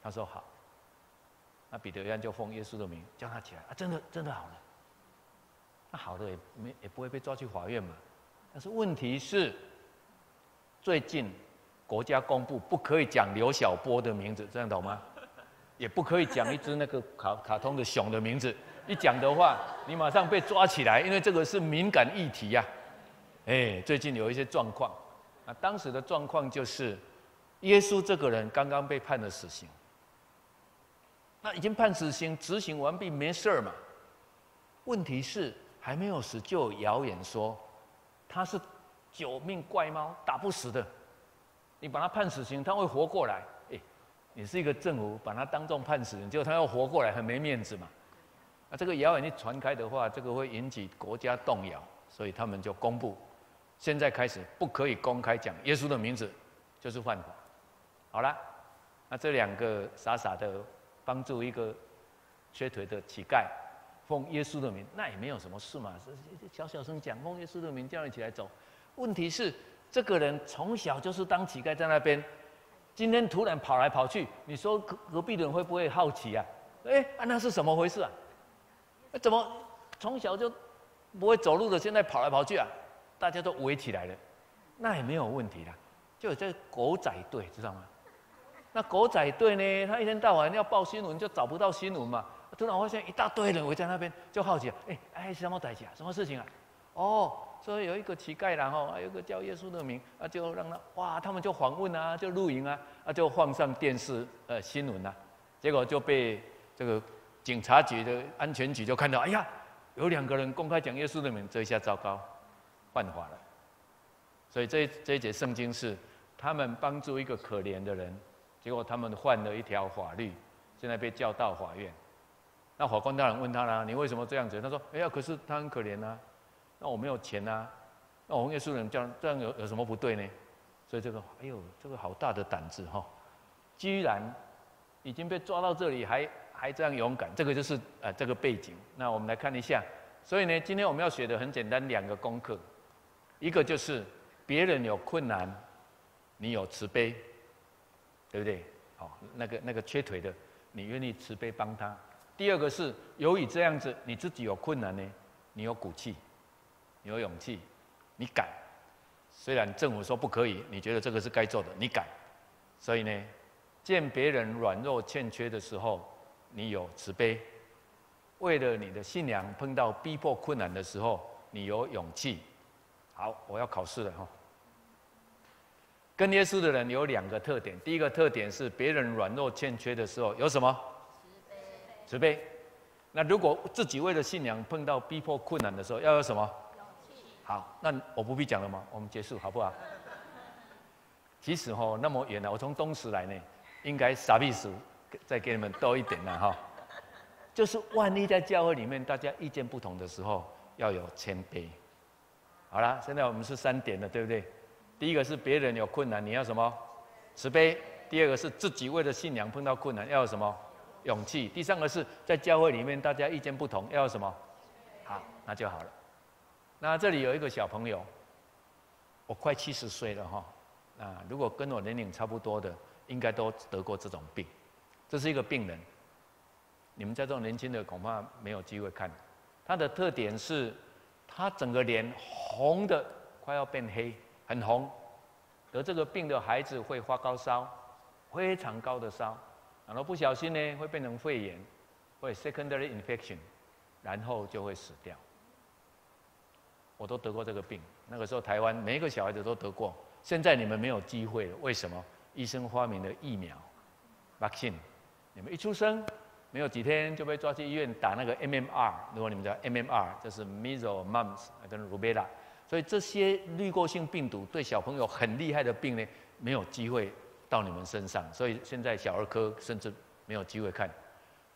他说好，那彼得约翰就奉耶稣的名叫他起来啊，真的真的好了。那好的也没也不会被抓去法院嘛。但是问题是，最近国家公布不可以讲刘晓波的名字，这样懂吗？也不可以讲一只那个卡卡通的熊的名字，一讲的话，你马上被抓起来，因为这个是敏感议题呀。哎，最近有一些状况，啊，当时的状况就是，耶稣这个人刚刚被判了死刑，那已经判死刑，执行完毕，没事儿嘛。问题是还没有死，就有谣言说他是九命怪猫，打不死的。你把他判死刑，他会活过来。哎，你是一个政府，把他当众判死刑，结果他要活过来，很没面子嘛。那这个谣言一传开的话，这个会引起国家动摇，所以他们就公布。现在开始不可以公开讲耶稣的名字，就是犯法。好了，那这两个傻傻的帮助一个缺腿的乞丐，奉耶稣的名，那也没有什么事嘛，小小声讲奉耶稣的名，叫你起来走。问题是这个人从小就是当乞丐在那边，今天突然跑来跑去，你说隔隔壁的人会不会好奇啊？哎，那是什么回事啊？怎么从小就不会走路的，现在跑来跑去啊？大家都围起来了，那也没有问题啦。就有这狗仔队，知道吗？那狗仔队呢？他一天到晚要报新闻，就找不到新闻嘛。突然发现一大堆人围在那边，就好奇，哎哎，什么代价？什么事情啊？哦，说有一个乞丐，然后还有个叫耶稣的名，啊，就让他哇，他们就访问啊，就露营啊，啊，就放上电视呃新闻啊，结果就被这个警察局的安全局就看到，哎呀，有两个人公开讲耶稣的名，这一下糟糕。犯法了，所以这这一节圣经是他们帮助一个可怜的人，结果他们犯了一条法律，现在被叫到法院。那法官当然问他啦：“你为什么这样子？”他说：“哎呀，可是他很可怜呐，那我没有钱呐，那我们耶稣人这样这样有有什么不对呢？”所以这个，哎呦，这个好大的胆子哈！居然已经被抓到这里，还还这样勇敢，这个就是呃这个背景。那我们来看一下，所以呢，今天我们要学的很简单，两个功课。一个就是别人有困难，你有慈悲，对不对？好，那个那个缺腿的，你愿意慈悲帮他。第二个是由于这样子，你自己有困难呢，你有骨气，你有勇气，你敢。虽然政府说不可以，你觉得这个是该做的，你敢。所以呢，见别人软弱欠缺的时候，你有慈悲；为了你的信仰碰到逼迫困难的时候，你有勇气。好，我要考试了哈。跟耶稣的人有两个特点，第一个特点是别人软弱欠缺的时候有什么？慈悲。慈悲。那如果自己为了信仰碰到逼迫困难的时候，要有什么？好，那我不必讲了吗？我们结束好不好？其实哈那么远呢，我从东石来呢，应该傻逼死，再给你们多一点呢哈。就是万一在教会里面大家意见不同的时候，要有谦卑。好了，现在我们是三点了，对不对？第一个是别人有困难，你要什么？慈悲。第二个是自己为了信仰碰到困难，要有什么？勇气。第三个是在教会里面大家意见不同，要有什么？好，那就好了。那这里有一个小朋友，我快七十岁了哈。啊，如果跟我年龄差不多的，应该都得过这种病。这是一个病人，你们在座年轻的恐怕没有机会看。他的特点是。他整个脸红的快要变黑，很红。得这个病的孩子会发高烧，非常高的烧，然后不小心呢会变成肺炎，会 secondary infection，然后就会死掉。我都得过这个病，那个时候台湾每一个小孩子都得过。现在你们没有机会了，为什么？医生发明了疫苗，vaccine，你们一出生。没有几天就被抓去医院打那个 MMR，如果你们知道 MMR，就是 Measles、Mumps 跟 Rubella，所以这些滤过性病毒对小朋友很厉害的病呢，没有机会到你们身上，所以现在小儿科甚至没有机会看。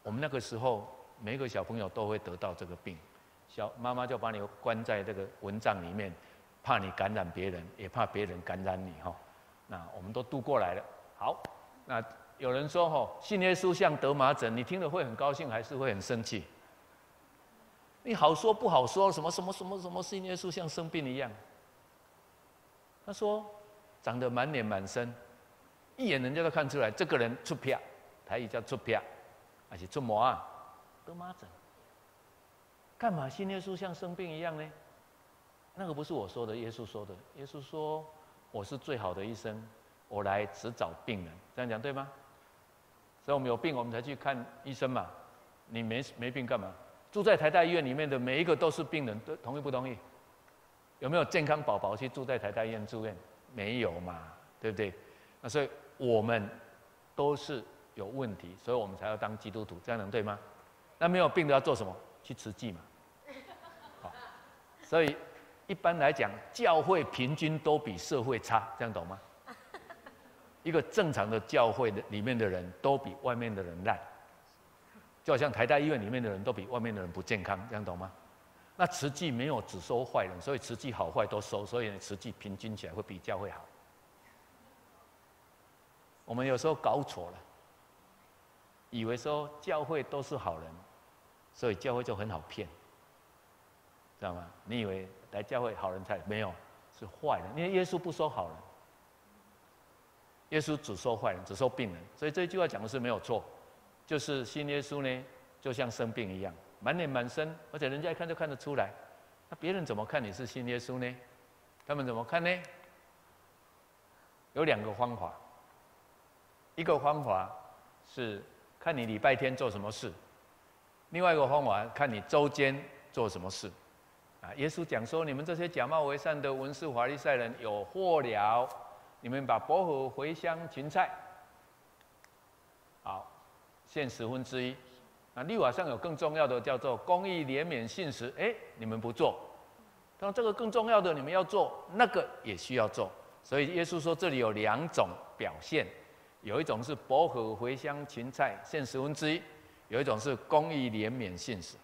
我们那个时候每个小朋友都会得到这个病，小妈妈就把你关在这个蚊帐里面，怕你感染别人，也怕别人感染你哈。那我们都度过来了，好，那。有人说：“吼，信耶稣像得麻疹，你听了会很高兴，还是会很生气？你好说不好说，什么什么什么什么信耶稣像生病一样。”他说：“长得满脸满身，一眼人家都看出来，这个人出票，台语叫出票，而且出毛啊，得麻疹。干嘛信耶稣像生病一样呢？那个不是我说的，耶稣说的。耶稣说我是最好的医生，我来只找病人，这样讲对吗？所以我们有病，我们才去看医生嘛。你没没病干嘛？住在台大医院里面的每一个都是病人，都同意不同意？有没有健康宝宝去住在台大医院住院？没有嘛，对不对？那所以我们都是有问题，所以我们才要当基督徒，这样能对吗？那没有病的要做什么？去慈济嘛。好，所以一般来讲，教会平均都比社会差，这样懂吗？一个正常的教会的里面的人都比外面的人烂，就好像台大医院里面的人都比外面的人不健康，这样懂吗？那慈济没有只收坏人，所以慈济好坏都收，所以呢，慈济平均起来会比教会好。我们有时候搞错了，以为说教会都是好人，所以教会就很好骗，知道吗？你以为来教会好人才没有，是坏人，因为耶稣不收好人，耶稣只收坏人，只收病人，所以这句话讲的是没有错，就是信耶稣呢，就像生病一样，满脸满身，而且人家一看就看得出来，那别人怎么看你是信耶稣呢？他们怎么看呢？有两个方法。一个方法是看你礼拜天做什么事，另外一个方法看你周间做什么事。啊，耶稣讲说：“你们这些假冒为善的文士法利赛人有祸了！你们把薄荷、茴香、芹菜，好，献十分之一。那律法上有更重要的，叫做公益、怜悯、信实。哎，你们不做，但这个更重要的你们要做，那个也需要做。所以耶稣说，这里有两种表现。”有一种是薄荷、茴香、芹菜献十分之一，有一种是公益怜悯信使。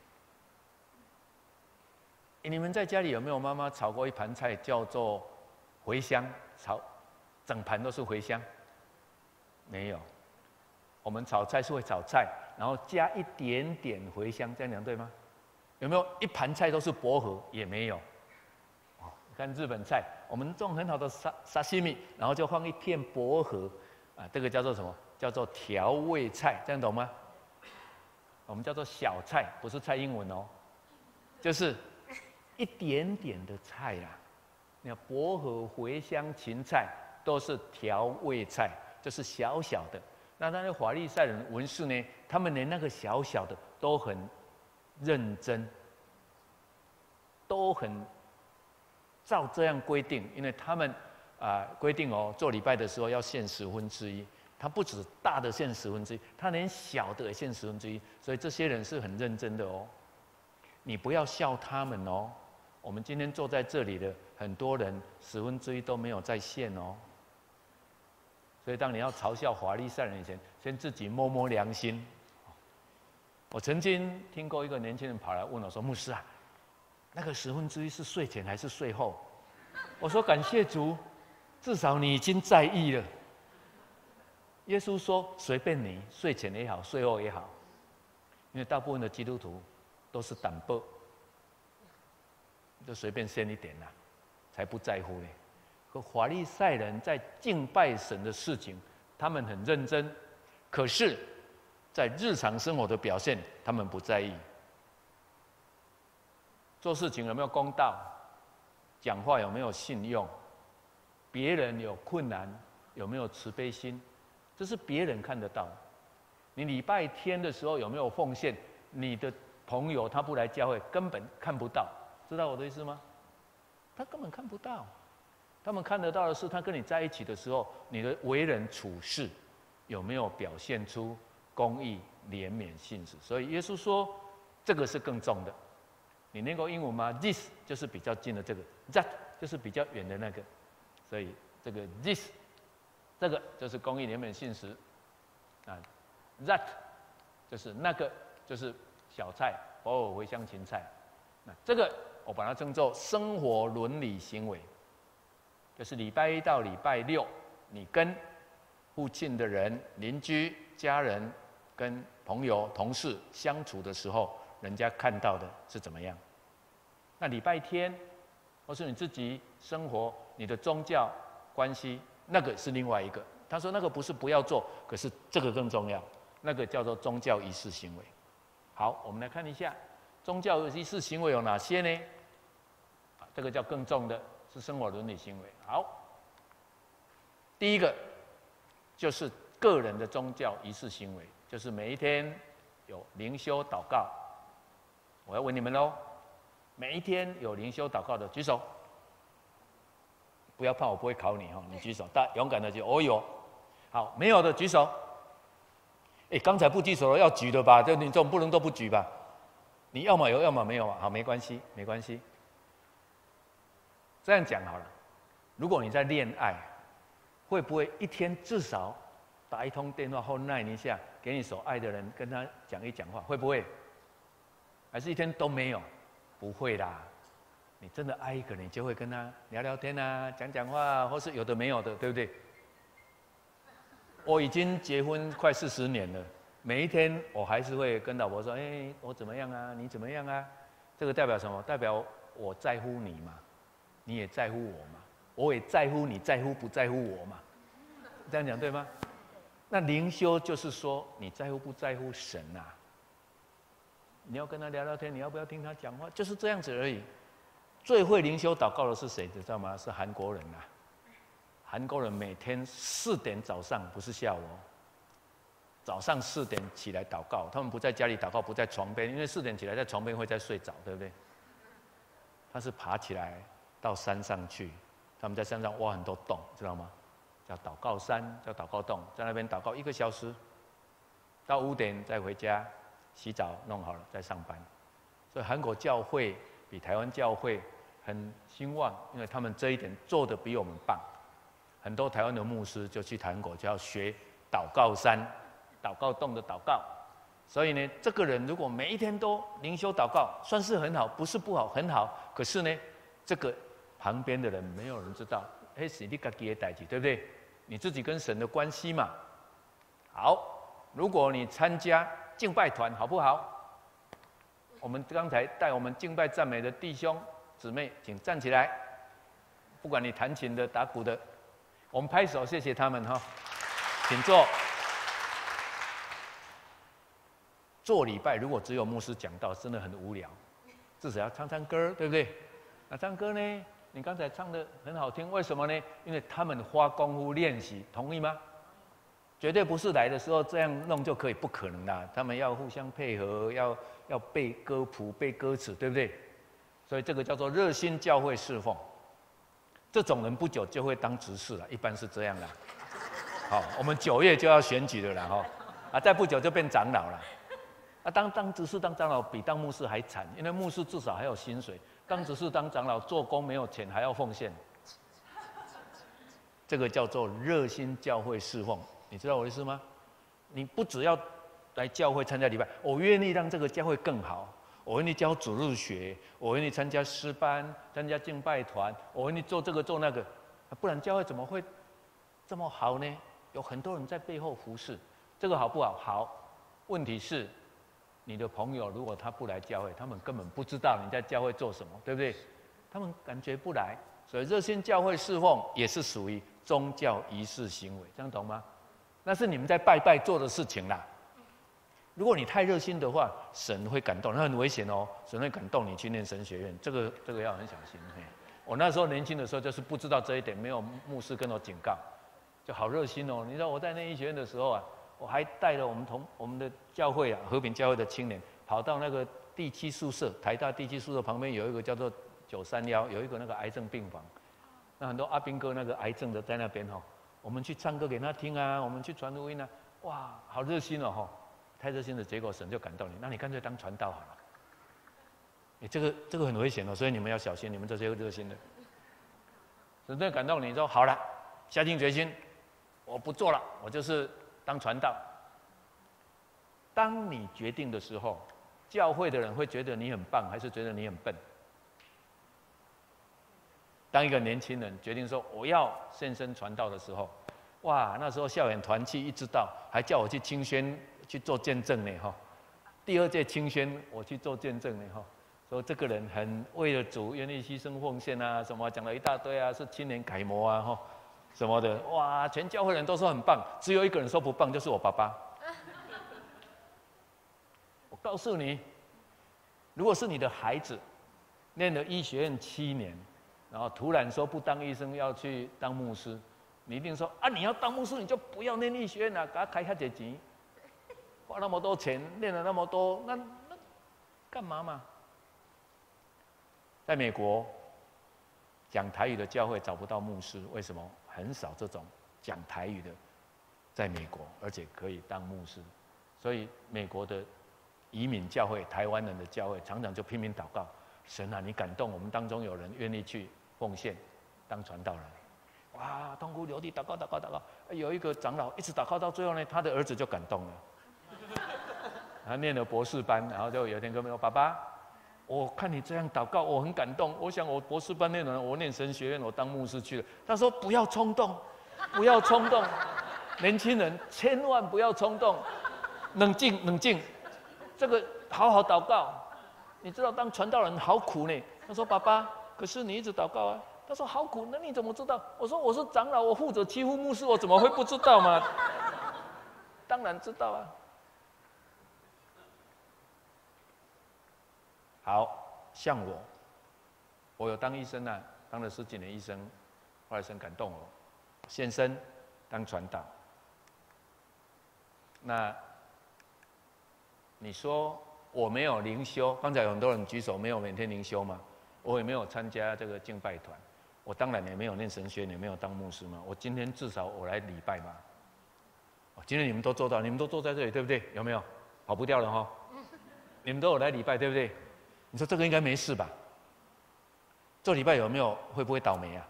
你们在家里有没有妈妈炒过一盘菜叫做茴香炒，整盘都是茴香？没有，我们炒菜是会炒菜，然后加一点点茴香，这样讲对吗？有没有一盘菜都是薄荷？也没有。哦，看日本菜，我们种很好的沙沙西米，然后就放一片薄荷。啊，这个叫做什么？叫做调味菜，这样懂吗？我们叫做小菜，不是菜英文哦，就是一点点的菜呀。你看薄荷、茴香、芹菜都是调味菜，就是小小的。那那些法利赛人文士呢？他们连那个小小的都很认真，都很照这样规定，因为他们。啊，规定哦，做礼拜的时候要献十分之一。他不止大的献十分之一，他连小的也献十分之一。所以这些人是很认真的哦。你不要笑他们哦。我们今天坐在这里的很多人，十分之一都没有在线哦。所以当你要嘲笑华丽善人以前，先自己摸摸良心。我曾经听过一个年轻人跑来问我说：“牧师啊，那个十分之一是税前还是税后？”我说：“感谢主。”至少你已经在意了。耶稣说：“随便你，睡前也好，睡后也好，因为大部分的基督徒都是胆薄，就随便献一点啦，才不在乎呢。和华利赛人在敬拜神的事情，他们很认真，可是，在日常生活的表现，他们不在意。做事情有没有公道？讲话有没有信用？”别人有困难，有没有慈悲心？这是别人看得到。你礼拜天的时候有没有奉献？你的朋友他不来教会，根本看不到。知道我的意思吗？他根本看不到。他们看得到的是，他跟你在一起的时候，你的为人处事有没有表现出公义、怜悯、信实？所以耶稣说，这个是更重的。你念过英文吗？This 就是比较近的这个，That 就是比较远的那个。所以这个 this，这个就是公益怜悯信实，啊，that 就是那个就是小菜，偶尔茴香芹菜，那这个我把它称作生活伦理行为，就是礼拜一到礼拜六，你跟附近的人、邻居、家人、跟朋友、同事相处的时候，人家看到的是怎么样？那礼拜天，或是你自己生活。你的宗教关系那个是另外一个，他说那个不是不要做，可是这个更重要，那个叫做宗教仪式行为。好，我们来看一下宗教仪式行为有哪些呢？啊，这个叫更重的是生活伦理行为。好，第一个就是个人的宗教仪式行为，就是每一天有灵修祷告。我要问你们喽，每一天有灵修祷告的举手。不要怕，我不会考你哈，你举手，大勇敢的举。哦有，好，没有的举手。哎，刚才不举手了，要举的吧？这你总不能都不举吧？你要么有，要么没有啊。好，没关系，没关系。这样讲好了，如果你在恋爱，会不会一天至少打一通电话或耐一下，给你所爱的人跟他讲一讲话？会不会？还是一天都没有？不会啦。你真的爱一个人，就会跟他聊聊天啊，讲讲话，或是有的没有的，对不对？我已经结婚快四十年了，每一天我还是会跟老婆说：“哎，我怎么样啊？你怎么样啊？”这个代表什么？代表我在乎你嘛，你也在乎我嘛，我也在乎你在乎不在乎我嘛？这样讲对吗？那灵修就是说你在乎不在乎神呐？你要跟他聊聊天，你要不要听他讲话？就是这样子而已。最会灵修祷告的是谁？知道吗？是韩国人呐。韩国人每天四点早上，不是下午，哦早上四点起来祷告。他们不在家里祷告，不在床边，因为四点起来在床边会在睡着，对不对？他是爬起来到山上去，他们在山上挖很多洞，知道吗？叫祷告山，叫祷告洞，在那边祷告一个小时，到五点再回家洗澡弄好了再上班。所以韩国教会比台湾教会很兴旺，因为他们这一点做的比我们棒。很多台湾的牧师就去韩国，就要学祷告山、祷告洞的祷告。所以呢，这个人如果每一天都灵修祷告，算是很好，不是不好，很好。可是呢，这个旁边的人没有人知道，哎，是你自己的代志，对不对？你自己跟神的关系嘛。好，如果你参加敬拜团，好不好？我们刚才带我们敬拜赞美的弟兄姊妹，请站起来。不管你弹琴的、打鼓的。我们拍手，谢谢他们哈，请坐。做礼拜如果只有牧师讲道，真的很无聊，至少要唱唱歌，对不对？那唱歌呢？你刚才唱的很好听，为什么呢？因为他们花功夫练习，同意吗？绝对不是来的时候这样弄就可以，不可能的。他们要互相配合，要要背歌谱、背歌词，对不对？所以这个叫做热心教会侍奉。这种人不久就会当执事了，一般是这样的。好，我们九月就要选举的了哈，啊，再不久就变长老了。啊，当当执事、当长老比当牧师还惨，因为牧师至少还有薪水，刚只是、当长老做工没有钱，还要奉献。这个叫做热心教会侍奉，你知道我的意思吗？你不只要来教会参加礼拜，我愿意让这个教会更好。我为你教主日学，我为你参加诗班、参加敬拜团，我为你做这个做那个，不然教会怎么会这么好呢？有很多人在背后服侍，这个好不好？好。问题是，你的朋友如果他不来教会，他们根本不知道你在教会做什么，对不对？他们感觉不来，所以热心教会侍奉也是属于宗教仪式行为，这样懂吗？那是你们在拜拜做的事情啦。如果你太热心的话，神会感动，那很危险哦。神会感动你去念神学院，这个这个要很小心。嘿我那时候年轻的时候就是不知道这一点，没有牧师跟我警告，就好热心哦。你知道我在念医学院的时候啊，我还带了我们同我们的教会啊，和平教会的青年，跑到那个第七宿舍，台大第七宿舍旁边有一个叫做九三幺，有一个那个癌症病房，那很多阿兵哥那个癌症的在那边哈，我们去唱歌给他听啊，我们去传福音啊，哇，好热心哦哈。太热心的结果，神就感动你。那你干脆当传道好了。你这个这个很危险哦，所以你们要小心。你们这些热心的，神就感动你说好了，下定决心，我不做了，我就是当传道。当你决定的时候，教会的人会觉得你很棒，还是觉得你很笨？当一个年轻人决定说我要献身传道的时候，哇，那时候校园团契一知道，还叫我去清宣。去做见证呢哈，第二届清宣我去做见证呢哈，说这个人很为了主愿意牺牲奉献啊，什么讲了一大堆啊，是青年楷模啊哈，什么的哇，全教会人都说很棒，只有一个人说不棒，就是我爸爸。我告诉你，如果是你的孩子，念了医学院七年，然后突然说不当医生要去当牧师，你一定说啊，你要当牧师你就不要念医学院了，给他开下点钱，花那么多钱，念了那么多，那那干嘛嘛？在美国，讲台语的教会找不到牧师，为什么？很少这种讲台语的，在美国，而且可以当牧师，所以美国的移民教会、台湾人的教会，常常就拼命祷告：神啊，你感动我们当中有人愿意去奉献，当传道人。哇，痛哭流涕祷告祷告祷告。有一个长老一直祷告到最后呢，他的儿子就感动了，他念了博士班，然后就有一天跟我说：“爸爸。”我看你这样祷告，我很感动。我想我博士班念完，我念神学院，我当牧师去了。他说：“不要冲动，不要冲动，年轻人千万不要冲动，冷静冷静。这个好好祷告。你知道当传道人好苦呢。”他说：“爸爸，可是你一直祷告啊。”他说：“好苦，那你怎么知道？”我说：“我是长老，我负责欺负牧师，我怎么会不知道嘛？”当然知道啊。好像我，我有当医生啊，当了十几年医生，后来神感动我，现身当传道。那你说我没有灵修？刚才有很多人举手，没有每天灵修吗？我也没有参加这个敬拜团，我当然也没有念神学，也没有当牧师嘛。我今天至少我来礼拜嘛。今天你们都做到，你们都坐在这里，对不对？有没有跑不掉了哈？你们都有来礼拜，对不对？你说这个应该没事吧？这礼拜有没有会不会倒霉啊？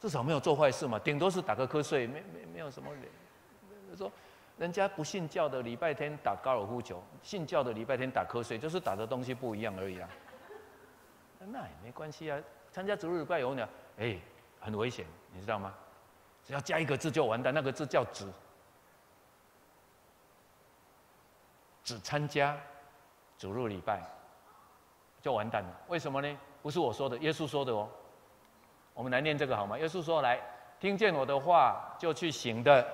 至少没有做坏事嘛，顶多是打个瞌睡，没没没有什么。说人家不信教的礼拜天打高尔夫球，信教的礼拜天打瞌睡，就是打的东西不一样而已啊。那也没关系啊，参加主日礼拜有呢，哎，很危险，你知道吗？只要加一个字就完蛋，那个字叫“只”，只参加。主入礼拜就完蛋了，为什么呢？不是我说的，耶稣说的哦。我们来念这个好吗？耶稣说：“来，听见我的话就去行的，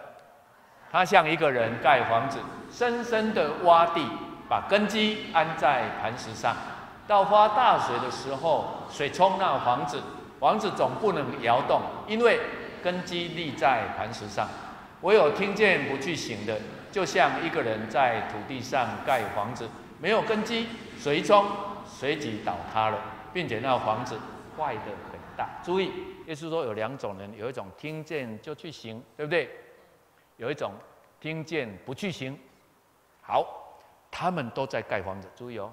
他像一个人盖房子，深深的挖地，把根基安在磐石上。到发大水的时候，水冲那房子，房子总不能摇动，因为根基立在磐石上。唯有听见不去行的，就像一个人在土地上盖房子。”没有根基，随冲随即倒塌了，并且那房子坏的很大。注意，耶稣说有两种人，有一种听见就去行，对不对？有一种听见不去行。好，他们都在盖房子。注意哦，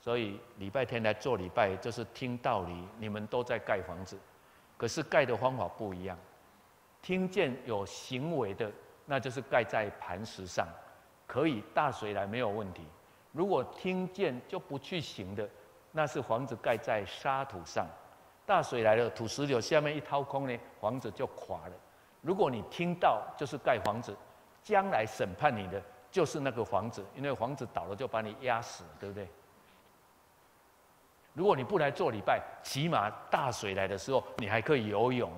所以礼拜天来做礼拜就是听道理。你们都在盖房子，可是盖的方法不一样。听见有行为的，那就是盖在磐石上。可以大水来没有问题，如果听见就不去行的，那是房子盖在沙土上，大水来了，土石流下面一掏空呢，房子就垮了。如果你听到就是盖房子，将来审判你的就是那个房子，因为房子倒了就把你压死，对不对？如果你不来做礼拜，起码大水来的时候你还可以游泳，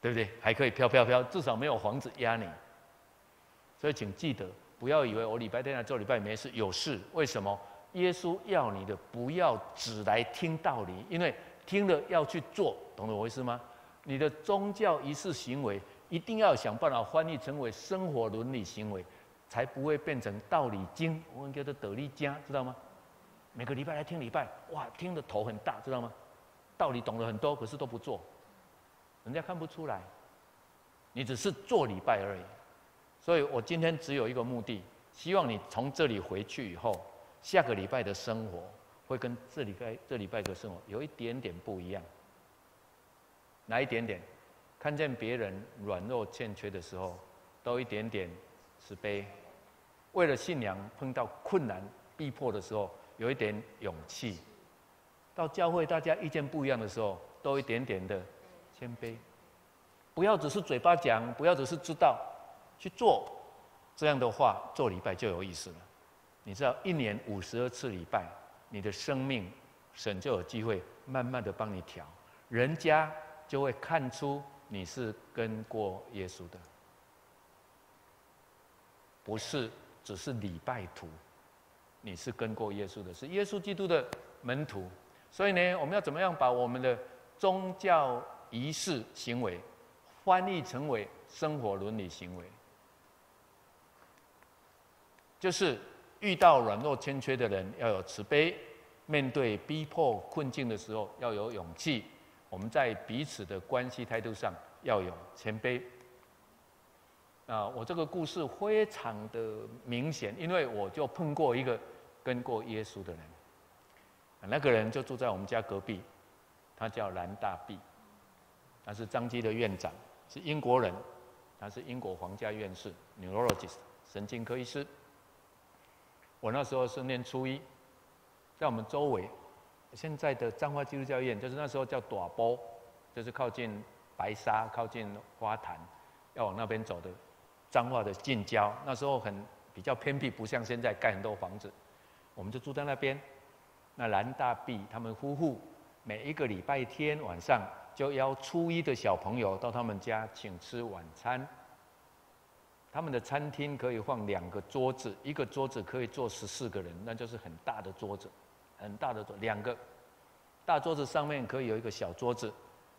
对不对？还可以飘飘飘，至少没有房子压你。所以，请记得，不要以为我礼拜天来做礼拜没事，有事。为什么？耶稣要你的，不要只来听道理，因为听了要去做，懂得我意思吗？你的宗教仪式行为，一定要想办法翻译成为生活伦理行为，才不会变成道理经。我们叫做得力家，知道吗？每个礼拜来听礼拜，哇，听的头很大，知道吗？道理懂得很多，可是都不做，人家看不出来，你只是做礼拜而已。所以我今天只有一个目的，希望你从这里回去以后，下个礼拜的生活会跟这礼拜这礼拜的生活有一点点不一样。哪一点点？看见别人软弱欠缺的时候，都一点点慈悲；为了信仰碰到困难逼迫的时候，有一点勇气；到教会大家意见不一样的时候，都一点点的谦卑。不要只是嘴巴讲，不要只是知道。去做这样的话，做礼拜就有意思了。你知道，一年五十二次礼拜，你的生命神就有机会慢慢的帮你调，人家就会看出你是跟过耶稣的，不是只是礼拜图，你是跟过耶稣的，是耶稣基督的门徒。所以呢，我们要怎么样把我们的宗教仪式行为翻译成为生活伦理行为？就是遇到软弱欠缺的人要有慈悲，面对逼迫困境的时候要有勇气。我们在彼此的关系态度上要有谦卑。啊，我这个故事非常的明显，因为我就碰过一个跟过耶稣的人，那个人就住在我们家隔壁，他叫蓝大弼，他是张基的院长，是英国人，他是英国皇家院士，neurologist，神经科医师。我那时候是念初一，在我们周围，现在的彰化基督教院，就是那时候叫朵波，就是靠近白沙、靠近花坛，要往那边走的。彰化的近郊，那时候很比较偏僻，不像现在盖很多房子，我们就住在那边。那蓝大碧他们夫妇每一个礼拜天晚上就邀初一的小朋友到他们家请吃晚餐。他们的餐厅可以放两个桌子，一个桌子可以坐十四个人，那就是很大的桌子，很大的桌。两个大桌子上面可以有一个小桌子，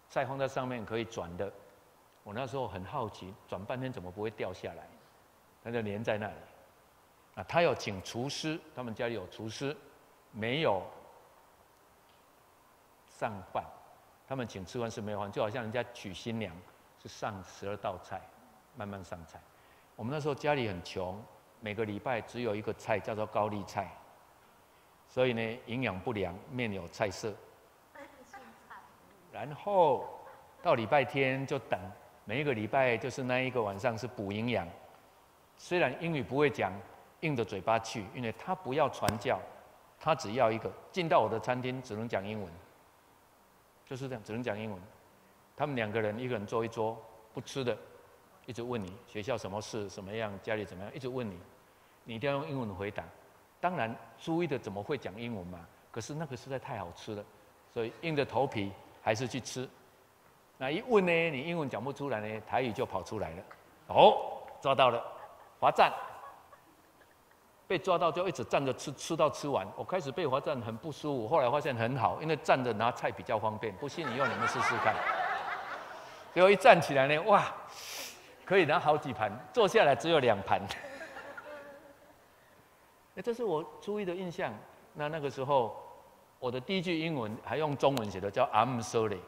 菜放在上面可以转的。我那时候很好奇，转半天怎么不会掉下来？它就粘在那里。啊，他要请厨师，他们家里有厨师，没有上饭。他们请吃饭是没有饭，就好像人家娶新娘是上十二道菜，慢慢上菜。我们那时候家里很穷，每个礼拜只有一个菜叫做高丽菜，所以呢营养不良，面有菜色。然后到礼拜天就等。每一个礼拜就是那一个晚上是补营养，虽然英语不会讲，硬着嘴巴去，因为他不要传教，他只要一个进到我的餐厅只能讲英文，就是这样，只能讲英文。他们两个人一个人坐一桌，不吃的，一直问你学校什么事什么样，家里怎么样，一直问你，你一定要用英文回答。当然，注意的怎么会讲英文嘛？可是那个实在太好吃了，所以硬着头皮还是去吃。那一问呢，你英文讲不出来呢，台语就跑出来了。哦，抓到了，罚站。被抓到就一直站着吃，吃到吃完。我开始被罚站很不舒服，后来发现很好，因为站着拿菜比较方便。不信你用你们试试看。结果一站起来呢，哇，可以拿好几盘，坐下来只有两盘。哎，这是我初一的印象。那那个时候，我的第一句英文还用中文写的，叫 I'm sorry。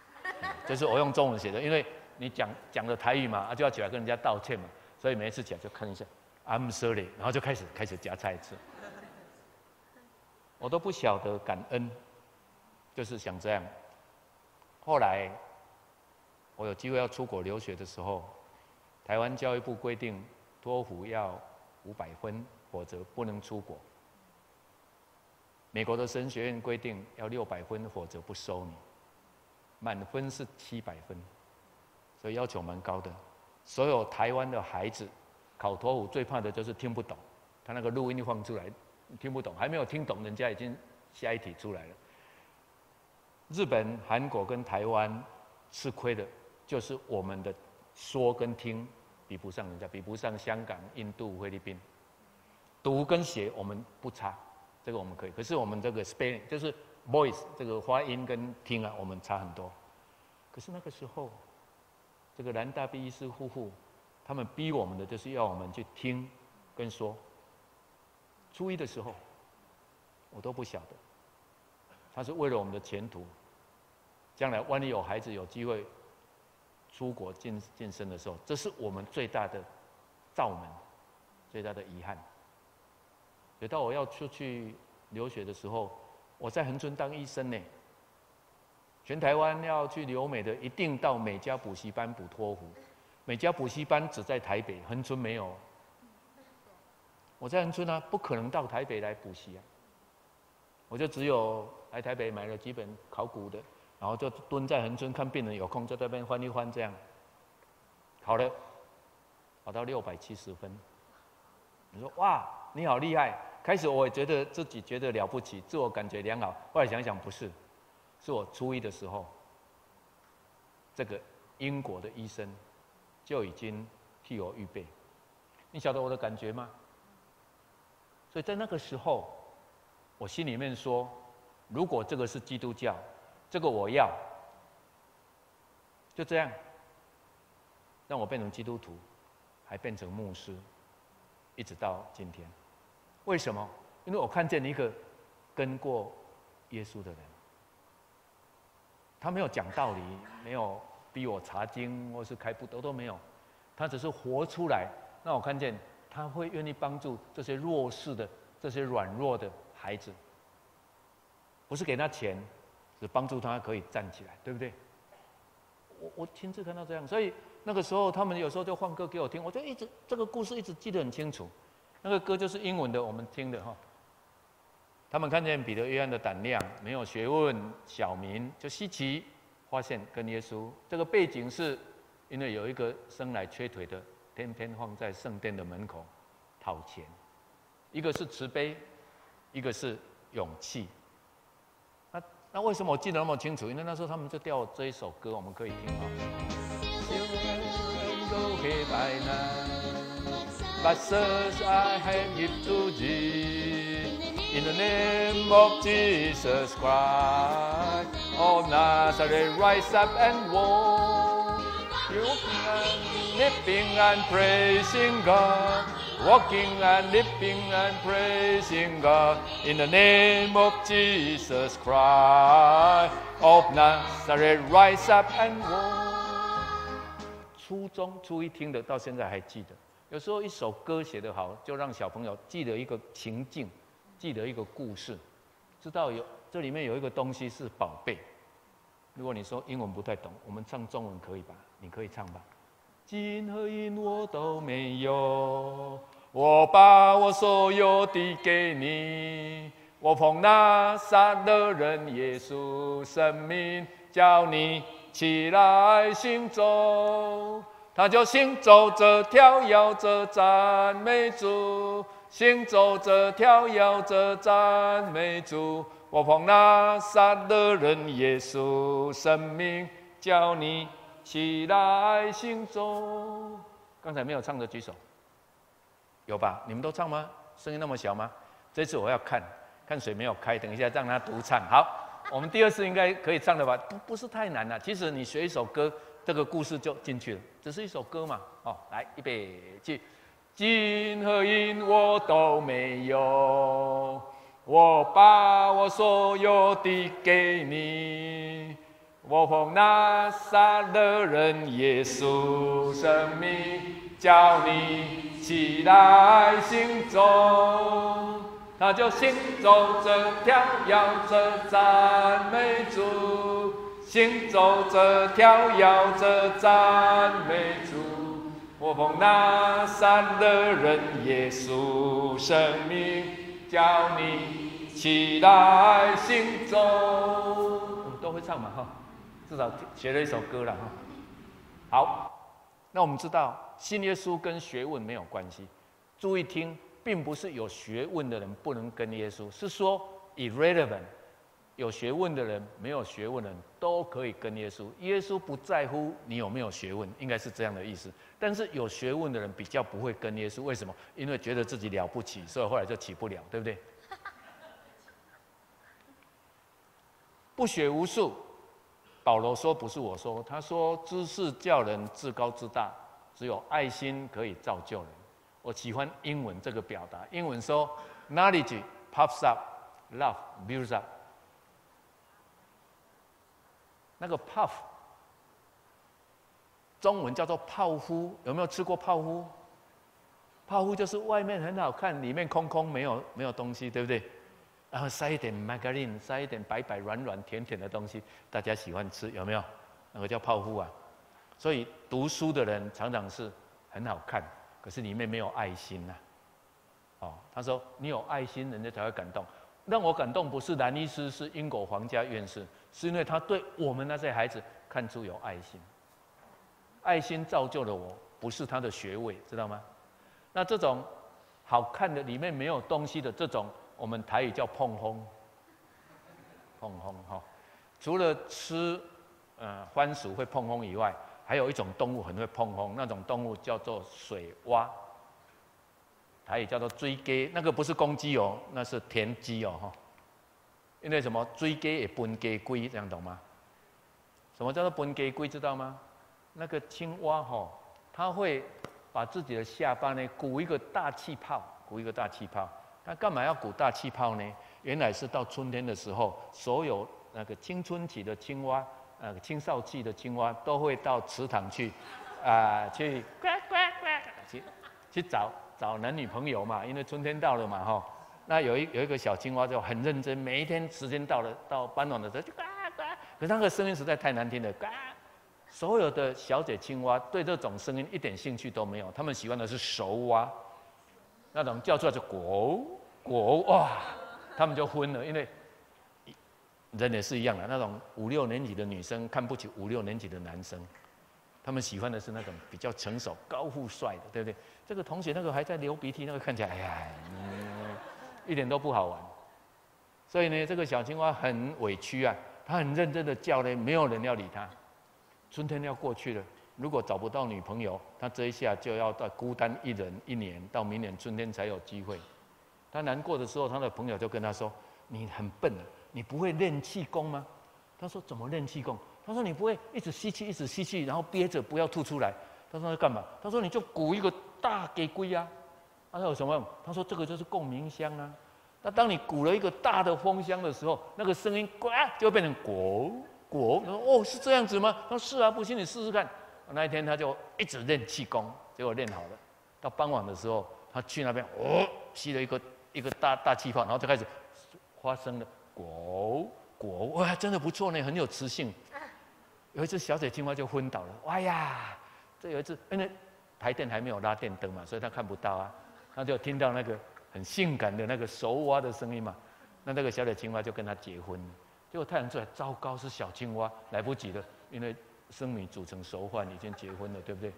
就是我用中文写的，因为你讲讲的台语嘛，就要起来跟人家道歉嘛，所以每一次起来就看一下，I'm sorry，然后就开始开始夹菜吃。我都不晓得感恩，就是想这样。后来我有机会要出国留学的时候，台湾教育部规定托福要五百分，否则不能出国。美国的神学院规定要六百分，否则不收你。满分是七百分，所以要求蛮高的。所有台湾的孩子考托福最怕的就是听不懂，他那个录音放出来，听不懂，还没有听懂，人家已经下一题出来了。日本、韩国跟台湾吃亏的，就是我们的说跟听比不上人家，比不上香港、印度、菲律宾。读跟写我们不差，这个我们可以。可是我们这个 Spain 就是。voice 这个发音跟听啊，我们差很多。可是那个时候，这个兰大毕医师夫妇，他们逼我们的就是要我们去听跟说。初一的时候，我都不晓得，他是为了我们的前途，将来万一有孩子有机会出国健健身的时候，这是我们最大的罩门，最大的遗憾。等到我要出去留学的时候。我在恒春当医生呢，全台湾要去留美的，一定到每家补习班补托福。每家补习班只在台北，恒春没有。我在恒春呢，不可能到台北来补习啊。我就只有来台北买了几本考古的，然后就蹲在恒春看病人，有空就在那边翻一翻这样。好了，考到六百七十分。你说哇，你好厉害！开始我也觉得自己觉得了不起，自我感觉良好。后来想想不是，是我初一的时候，这个英国的医生就已经替我预备。你晓得我的感觉吗？所以在那个时候，我心里面说，如果这个是基督教，这个我要，就这样，让我变成基督徒，还变成牧师，一直到今天。为什么？因为我看见一个跟过耶稣的人，他没有讲道理，没有逼我查经或是开布都都没有，他只是活出来。那我看见他会愿意帮助这些弱势的、这些软弱的孩子，不是给他钱，是帮助他可以站起来，对不对？我我亲自看到这样，所以那个时候他们有时候就放歌给我听，我就一直这个故事一直记得很清楚。那个歌就是英文的，我们听的哈。他们看见彼得、约翰的胆量，没有学问，小民就稀奇，发现跟耶稣这个背景是，因为有一个生来缺腿的，天天放在圣殿的门口讨钱，一个是慈悲，一个是勇气。那为什么我记得那么清楚？因为那时候他们就调这一首歌，我们可以听啊。But sirs, I hand it to thee in the name of Jesus Christ. Oh Nazareth, rise up and walk. You're walking and leaping and praising God. Walking and leaping and praising God in the name of Jesus Christ. Of Nazareth, rise up and walk. 初中初一听的，到现在还记得。有时候一首歌写得好，就让小朋友记得一个情境，记得一个故事，知道有这里面有一个东西是宝贝。如果你说英文不太懂，我们唱中文可以吧？你可以唱吧。金和银我都没有，我把我所有的给你。我奉那撒勒人耶稣生命，叫你起来行走。他就行走着，跳跃着，赞美主；行走着，跳跃着，赞美主。我奉那撒勒人耶稣生命，叫你起来行走。刚才没有唱的举手，有吧？你们都唱吗？声音那么小吗？这次我要看看水没有开，等一下让他独唱。好，我们第二次应该可以唱的吧？不，不是太难了。其实你学一首歌。这个故事就进去了，只是一首歌嘛。哦，来，预备起，金和银我都没有，我把我所有的给你。我奉那杀的人耶稣生命，叫你起来行走，他就行走着，跳跃着，赞美主。行走着，跳跃着，赞美主。我奉那三的人耶稣生命，叫你起来行走。我们都会唱嘛，哈，至少学了一首歌了，哈。好，那我们知道信耶稣跟学问没有关系。注意听，并不是有学问的人不能跟耶稣，是说 irrelevant。有学问的人，没有学问的人都可以跟耶稣。耶稣不在乎你有没有学问，应该是这样的意思。但是有学问的人比较不会跟耶稣，为什么？因为觉得自己了不起，所以后来就起不了，对不对？不学无术，保罗说不是我说，他说知识叫人自高自大，只有爱心可以造就人。我喜欢英文这个表达，英文说 knowledge pops up, love builds up。那个 puff，中文叫做泡芙，有没有吃过泡芙？泡芙就是外面很好看，里面空空，没有没有东西，对不对？然后塞一点 margarine，塞一点白白软软甜甜的东西，大家喜欢吃，有没有？那个叫泡芙啊。所以读书的人常常是很好看，可是里面没有爱心呐。哦，他说你有爱心，人家才会感动。让我感动不是兰医师，是英国皇家院士。是因为他对我们那些孩子看出有爱心，爱心造就了我，不是他的学位，知道吗？那这种好看的里面没有东西的这种，我们台语叫碰轰，碰轰哈。除了吃呃番薯会碰轰以外，还有一种动物很会碰轰，那种动物叫做水蛙。台语叫做追鸡，那个不是公鸡哦，那是田鸡哦哈。因为什么？追鸡也分鸡龟，这样懂吗？什么叫做分鸡龟？知道吗？那个青蛙哈，它会把自己的下巴呢鼓一个大气泡，鼓一个大气泡。它干嘛要鼓大气泡呢？原来是到春天的时候，所有那个青春期的青蛙，呃，青少期的青蛙都会到池塘去，啊，去呱呱呱，去去找找男女朋友嘛。因为春天到了嘛，哈。那有一有一个小青蛙就很认真，每一天时间到了，到傍晚的时候就呱呱，可是那个声音实在太难听了，呱。所有的小姐青蛙对这种声音一点兴趣都没有，他们喜欢的是熟蛙，那种叫出来就果果哇，他们就昏了，因为人也是一样的，那种五六年级的女生看不起五六年级的男生，他们喜欢的是那种比较成熟、高富帅的，对不对？这个同学那个还在流鼻涕，那个看起来哎呀。嗯一点都不好玩，所以呢，这个小青蛙很委屈啊，它很认真的叫呢，没有人要理它。春天要过去了，如果找不到女朋友，它这一下就要到孤单一人一年，到明年春天才有机会。他难过的时候，他的朋友就跟他说：“你很笨，你不会练气功吗？”他说：“怎么练气功？”他说：“你不会一直吸气，一直吸气，然后憋着不要吐出来。”他说：“干嘛？”他说：“你就鼓一个大给龟呀。”他有什么用？他说这个就是共鸣箱啊。那当你鼓了一个大的风箱的时候，那个声音呱就会变成果果。他说哦是这样子吗？他说是啊，不信你试试看。那一天他就一直练气功，结果练好了。到傍晚的时候，他去那边哦吸了一个一个大大气泡，然后就开始发生了果果哇，真的不错呢，很有磁性。有一只小水青蛙就昏倒了。哇呀，这有一次因为台电还没有拉电灯嘛，所以他看不到啊。他就听到那个很性感的那个熟蛙的声音嘛，那那个小水青蛙就跟他结婚，结果太阳出来，糟糕，是小青蛙，来不及了，因为生米煮成熟饭，已经结婚了，对不对？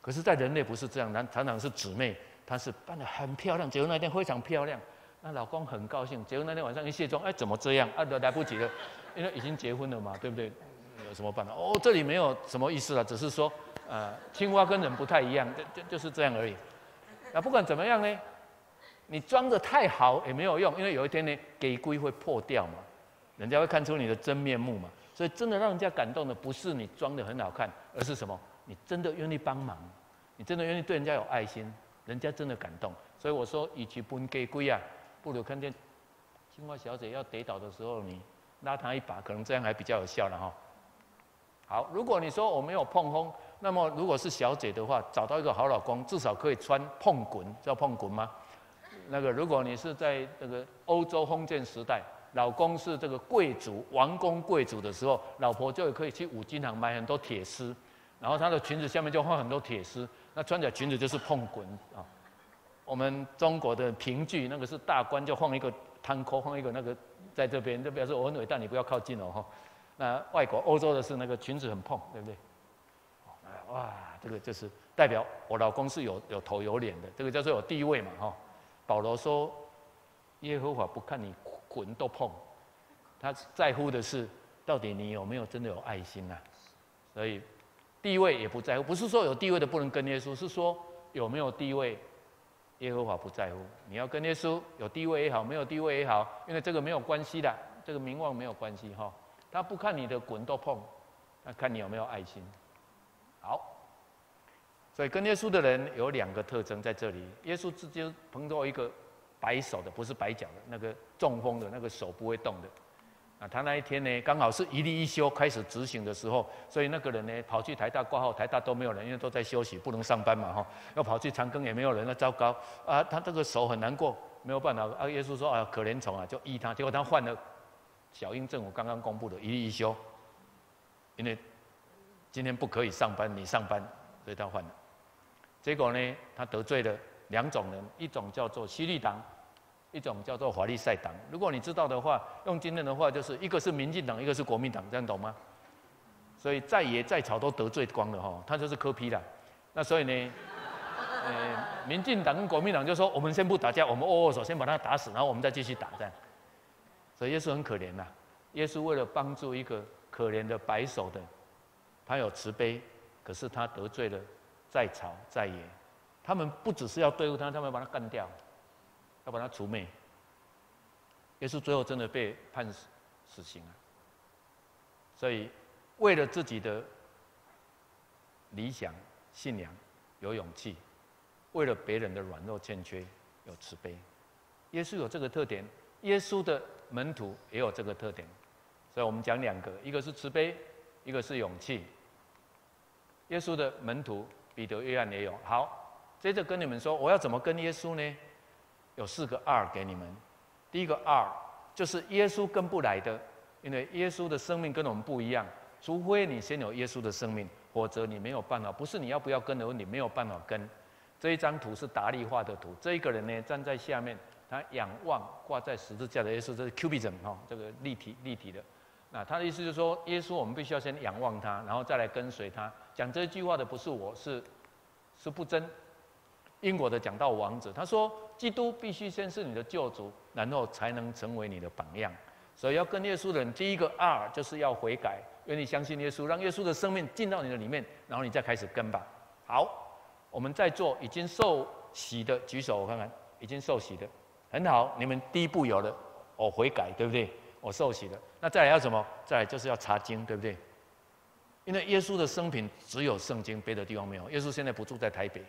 可是，在人类不是这样，常常常是姊妹，她是扮得很漂亮，结婚那天非常漂亮，那老公很高兴，结婚那天晚上一卸妆，哎，怎么这样？啊，都来不及了，因为已经结婚了嘛，对不对？有什么办法？哦，这里没有什么意思了，只是说，呃，青蛙跟人不太一样，就就就是这样而已。那不管怎么样呢，你装的太好也没有用，因为有一天呢，给龟会破掉嘛，人家会看出你的真面目嘛。所以真的让人家感动的，不是你装的很好看，而是什么？你真的愿意帮忙，你真的愿意对人家有爱心，人家真的感动。所以我说，与其不给龟啊，不如看见青蛙小姐要跌倒的时候，你拉她一把，可能这样还比较有效了哈。好，如果你说我没有碰风。那么，如果是小姐的话，找到一个好老公，至少可以穿碰滚，叫碰滚吗？那个，如果你是在那个欧洲封建时代，老公是这个贵族、王公贵族的时候，老婆就可以去五金行买很多铁丝，然后她的裙子下面就放很多铁丝，那穿起来裙子就是碰滚啊。我们中国的评剧，那个是大官就放一个汤扣，放一个那个在这边，就表示我很伟大，你不要靠近哦。那外国欧洲的是那个裙子很碰，对不对？哇，这个就是代表我老公是有有头有脸的，这个叫做有地位嘛，哈。保罗说，耶和华不看你魂都碰，他在乎的是到底你有没有真的有爱心呐。所以地位也不在乎，不是说有地位的不能跟耶稣，是说有没有地位，耶和华不在乎。你要跟耶稣有地位也好，没有地位也好，因为这个没有关系的，这个名望没有关系哈。他不看你的滚都碰，他看你有没有爱心。好，所以跟耶稣的人有两个特征在这里。耶稣直接碰到一个白手的，不是白脚的，那个中风的那个手不会动的。啊，他那一天呢，刚好是一例一休开始执行的时候，所以那个人呢跑去台大挂号，台大都没有人，因为都在休息，不能上班嘛哈。要跑去长庚也没有人，那糟糕啊！他这个手很难过，没有办法。啊，耶稣说啊，可怜虫啊，就医他。结果他患了小英政府刚刚公布的一例一休，因为。今天不可以上班，你上班，所以他换了。结果呢，他得罪了两种人，一种叫做西利党，一种叫做华丽赛党。如果你知道的话，用今天的话就是一个是民进党，一个是国民党，这样懂吗？所以在野在朝都得罪光了哈，他就是科批了。那所以呢，呃，民进党跟国民党就说，我们先不打架，我们握握手，先把他打死，然后我们再继续打这样。所以耶稣很可怜呐，耶稣为了帮助一个可怜的白手的。他有慈悲，可是他得罪了在朝在野，他们不只是要对付他，他们要把他干掉，要把他除灭。耶稣最后真的被判死死刑了。所以，为了自己的理想、信仰，有勇气；为了别人的软弱欠缺，有慈悲。耶稣有这个特点，耶稣的门徒也有这个特点。所以我们讲两个，一个是慈悲，一个是勇气。耶稣的门徒彼得、约翰也有。好，接着跟你们说，我要怎么跟耶稣呢？有四个二给你们。第一个二就是耶稣跟不来的，因为耶稣的生命跟我们不一样。除非你先有耶稣的生命，否则你没有办法。不是你要不要跟的问题，没有办法跟。这一张图是达利画的图。这一个人呢，站在下面，他仰望挂在十字架的耶稣，这是 cubism 哈，这个立体立体的。那他的意思就是说，耶稣我们必须要先仰望他，然后再来跟随他。讲这句话的不是我，是是不真。英国的讲道王子他说，基督必须先是你的救主，然后才能成为你的榜样。所以要跟耶稣的人，第一个 R 就是要悔改，愿意相信耶稣，让耶稣的生命进到你的里面，然后你再开始跟吧。好，我们在座已经受洗的举手，我看看，已经受洗的很好，你们第一步有了，我悔改，对不对？我受洗了，那再来要什么？再来就是要查经，对不对？因为耶稣的生平只有圣经，别的地方没有。耶稣现在不住在台北，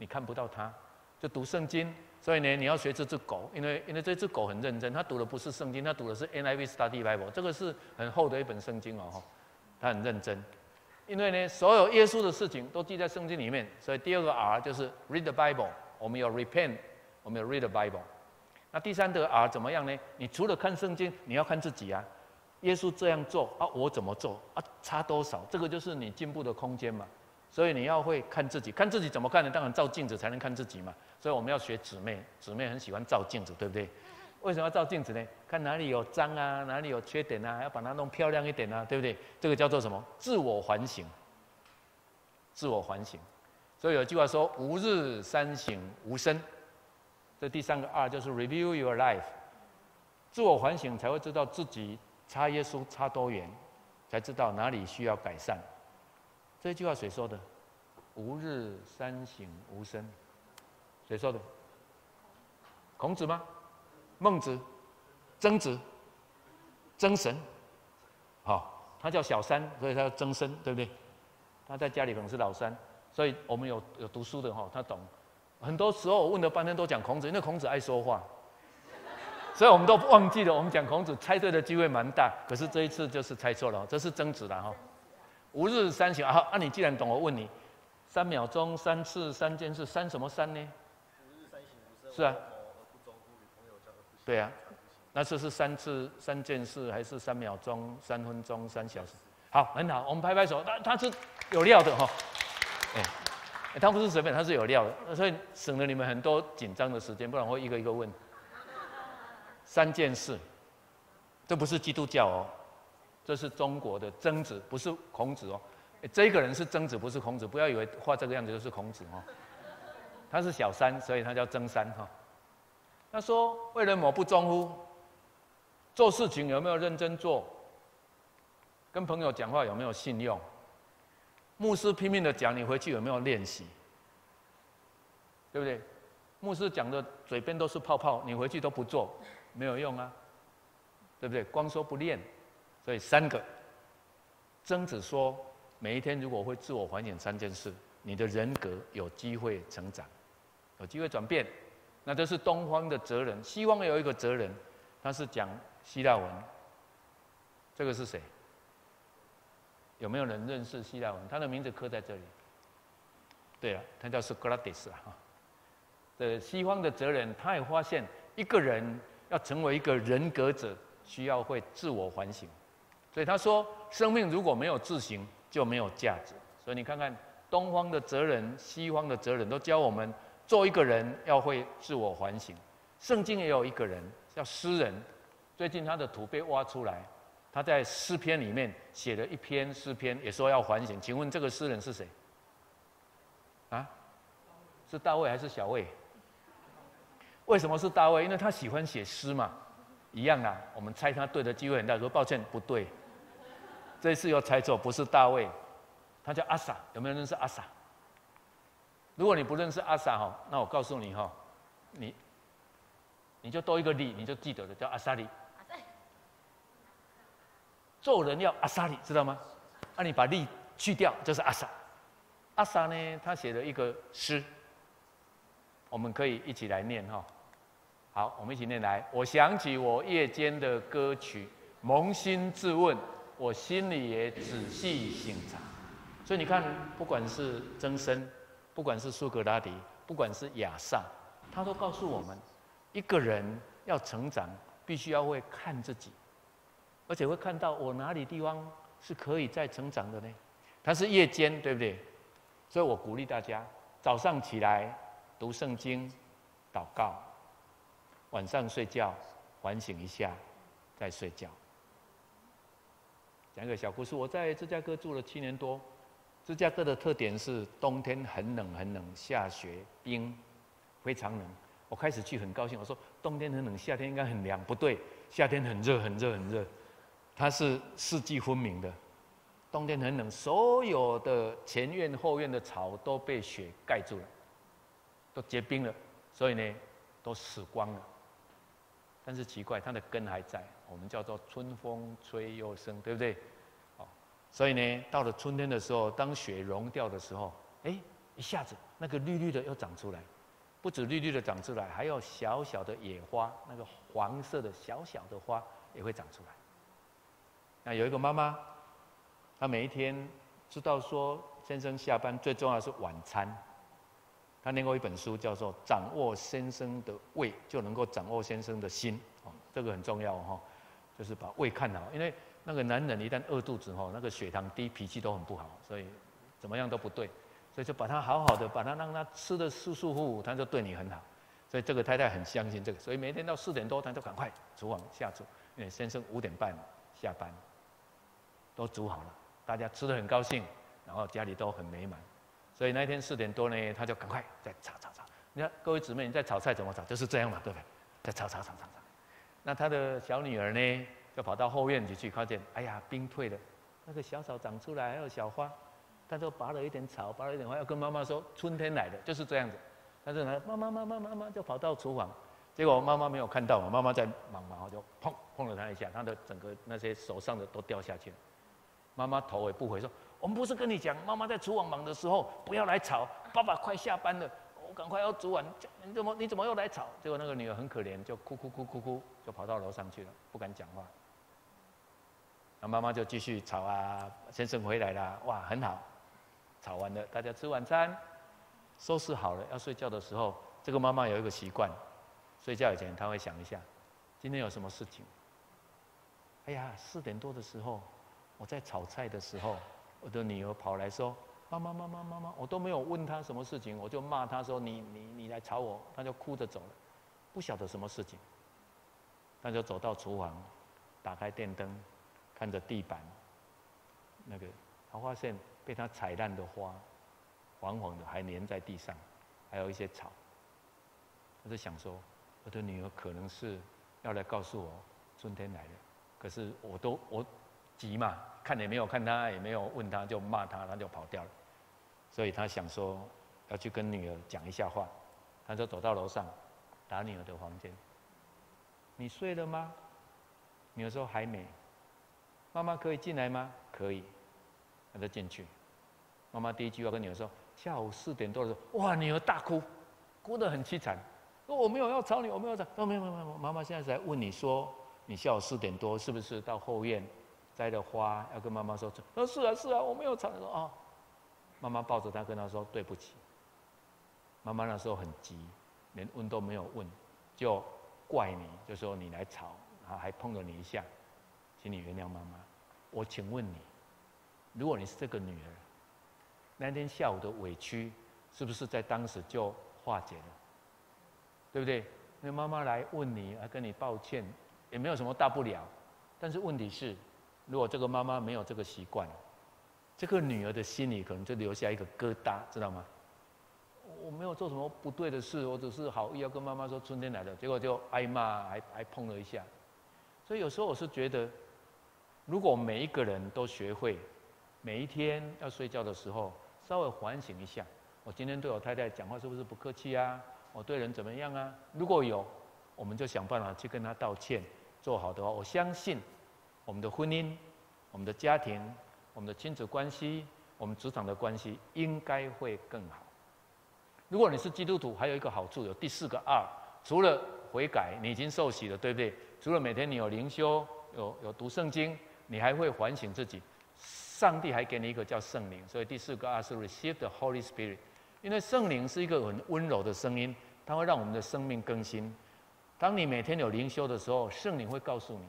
你看不到他，就读圣经。所以呢，你要学这只狗，因为因为这只狗很认真，它读的不是圣经，它读的是 NIV Study Bible，这个是很厚的一本圣经哦，它很认真。因为呢，所有耶稣的事情都记在圣经里面，所以第二个 R 就是 Read the Bible，我们要 Repent，我们要 Read the Bible。那第三个 R 怎么样呢？你除了看圣经，你要看自己啊。耶稣这样做啊，我怎么做啊？差多少？这个就是你进步的空间嘛。所以你要会看自己，看自己怎么看呢？当然照镜子才能看自己嘛。所以我们要学姊妹，姊妹很喜欢照镜子，对不对？为什么要照镜子呢？看哪里有脏啊，哪里有缺点啊，要把它弄漂亮一点啊，对不对？这个叫做什么？自我反省。自我反省。所以有句话说：“吾日三省吾身。”这第三个二就是 review your life，自我反省才会知道自己差耶稣差多远，才知道哪里需要改善。这句话谁说的？吾日三省吾身，谁说的？孔子吗？孟子？曾子？曾神？好，他叫小三，所以他叫曾生，对不对？他在家里可能是老三，所以我们有有读书的哈，他懂。很多时候我问了半天都讲孔子，因为孔子爱说话，所以我们都忘记了。我们讲孔子猜对的机会蛮大，可是这一次就是猜错了。这是曾子的哈。吾日三省好，那你既然懂，我问你，三秒钟、三次、三件事，三什么三呢？是啊。对啊，那这是三次、三件事，还是三秒钟、三分钟、三小时？好，很好，我们拍拍手。他他是有料的哈。哎。他不是随便，他是有料的，所以省了你们很多紧张的时间，不然会一个一个问。三件事，这不是基督教哦，这是中国的曾子，不是孔子哦。这个人是曾子，不是孔子，不要以为画这个样子就是孔子哦。他是小三，所以他叫曾三哈。他说：“为人某不忠乎？做事情有没有认真做？跟朋友讲话有没有信用？”牧师拼命的讲，你回去有没有练习？对不对？牧师讲的嘴边都是泡泡，你回去都不做，没有用啊，对不对？光说不练，所以三个。曾子说，每一天如果会自我反省三件事，你的人格有机会成长，有机会转变。那这是东方的哲人，西方有一个哲人，他是讲希腊文。这个是谁？有没有人认识希腊文？他的名字刻在这里。对了，他叫 Socrates 啊。的西方的哲人，他也发现一个人要成为一个人格者，需要会自我反省。所以他说，生命如果没有自省，就没有价值。所以你看看东方的哲人、西方的哲人都教我们，做一个人要会自我反省。圣经也有一个人叫诗人，最近他的图被挖出来。他在诗篇里面写了一篇诗篇，也说要反省。请问这个诗人是谁？啊？是大卫还是小卫？为什么是大卫？因为他喜欢写诗嘛。一样啊，我们猜他对的机会很大。说抱歉，不对。这次又猜错，不是大卫，他叫阿萨。有没有认识阿萨？如果你不认识阿萨哈，那我告诉你哈，你你就多一个利，你就记得了，叫阿萨利。做人要阿萨利，知道吗？那你把利去掉，就是阿萨。阿萨呢，他写了一个诗，我们可以一起来念哈。好，我们一起念来。我想起我夜间的歌曲，扪心自问，我心里也仔细省察。所以你看，不管是曾参，不管是苏格拉底，不管是亚萨，他都告诉我们，一个人要成长，必须要会看自己，而且会看到我哪里地方是可以再成长的呢？他是夜间，对不对？所以我鼓励大家，早上起来读圣经、祷告，晚上睡觉反省一下，再睡觉。讲一个小故事，我在芝加哥住了七年多。芝加哥的特点是冬天很冷很冷，下雪冰，非常冷。我开始去很高兴，我说冬天很冷，夏天应该很凉。不对，夏天很热很热很热，它是四季分明的。冬天很冷，所有的前院后院的草都被雪盖住了，都结冰了，所以呢，都死光了。但是奇怪，它的根还在，我们叫做春风吹又生，对不对？所以呢，到了春天的时候，当雪融掉的时候，哎，一下子那个绿绿的又长出来，不止绿绿的长出来，还有小小的野花，那个黄色的小小的花也会长出来。那有一个妈妈，她每一天知道说，先生下班最重要是晚餐。她念过一本书，叫做《掌握先生的胃，就能够掌握先生的心》。哦，这个很重要哈，就是把胃看好，因为。那个男人一旦饿肚子吼，那个血糖低，脾气都很不好，所以怎么样都不对，所以就把他好好的，把他让他吃的舒舒服服，他就对你很好。所以这个太太很相信这个，所以每天到四点多，他就赶快厨房下厨，因为先生五点半下班，都煮好了，大家吃的很高兴，然后家里都很美满。所以那天四点多呢，他就赶快在炒炒炒。你看各位姊妹，你在炒菜怎么炒？就是这样嘛，对不对？在炒炒炒炒炒。那他的小女儿呢？就跑到后院里去，看见，哎呀，冰退了，那个小草长出来，还有小花，他就拔了一点草，拔了一点花，要跟妈妈说，春天来了，就是这样子。但是呢，妈妈妈妈妈妈就跑到厨房，结果妈妈没有看到，妈妈在忙嘛，就砰碰了他一下，他的整个那些手上的都掉下去了。妈妈头也不回说，我们不是跟你讲，妈妈在厨房忙的时候不要来吵，爸爸快下班了，我赶快要煮完，你怎么你怎么又来吵？结果那个女儿很可怜，就哭哭哭哭哭，就跑到楼上去了，不敢讲话。那妈妈就继续炒啊，先生回来了，哇，很好，炒完了，大家吃晚餐，收拾好了，要睡觉的时候，这个妈妈有一个习惯，睡觉以前她会想一下，今天有什么事情。哎呀，四点多的时候，我在炒菜的时候，我的女儿跑来说：“妈妈，妈妈，妈妈！”我都没有问她什么事情，我就骂她说：“你你你来吵我！”她就哭着走了，不晓得什么事情，她就走到厨房，打开电灯。看着地板，那个他发现被他踩烂的花，黄黄的还粘在地上，还有一些草。他就想说，我的女儿可能是要来告诉我春天来了，可是我都我急嘛，看也没有看他，也没有问他，就骂他，他就跑掉了。所以他想说要去跟女儿讲一下话，他就走到楼上，打女儿的房间。你睡了吗？女儿说还没。妈妈可以进来吗？可以，他就进去。妈妈第一句话跟女儿说：“下午四点多的时候，哇，女儿大哭，哭得很凄惨。说我没有要吵你，我没有吵。说没有没有没有，妈妈现在在问你说，你下午四点多是不是到后院摘的花？要跟妈妈说。说是啊是啊，我没有吵。说啊，妈妈抱着她跟她说对不起。妈妈那时候很急，连问都没有问，就怪你，就说你来吵，然后还碰了你一下。”请你原谅妈妈。我请问你，如果你是这个女儿，那天下午的委屈是不是在当时就化解了？对不对？那妈妈来问你，来跟你抱歉，也没有什么大不了。但是问题是，如果这个妈妈没有这个习惯，这个女儿的心里可能就留下一个疙瘩，知道吗？我没有做什么不对的事，我只是好意要跟妈妈说春天来了，结果就挨骂，还还碰了一下。所以有时候我是觉得。如果每一个人都学会，每一天要睡觉的时候稍微反省一下，我今天对我太太讲话是不是不客气啊？我对人怎么样啊？如果有，我们就想办法去跟他道歉，做好的话，我相信我们的婚姻、我们的家庭、我们的亲子关系、我们职场的关系应该会更好。如果你是基督徒，还有一个好处，有第四个二，除了悔改，你已经受洗了，对不对？除了每天你有灵修、有有读圣经，你还会反省自己。上帝还给你一个叫圣灵，所以第四个二是 receive the Holy Spirit。因为圣灵是一个很温柔的声音，它会让我们的生命更新。当你每天有灵修的时候，圣灵会告诉你，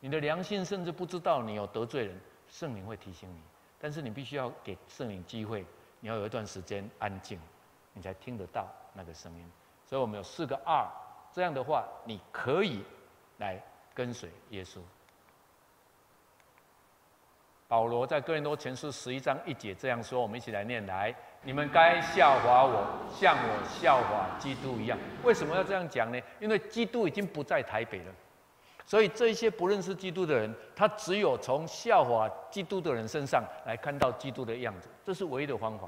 你的良心甚至不知道你有得罪人，圣灵会提醒你。但是你必须要给圣灵机会，你要有一段时间安静，你才听得到那个声音。所以我们有四个二，这样的话你可以来跟随耶稣。保罗在哥林多前书十一章一节这样说，我们一起来念来。你们该效法我，像我效法基督一样。为什么要这样讲呢？因为基督已经不在台北了，所以这些不认识基督的人，他只有从效法基督的人身上来看到基督的样子，这是唯一的方法。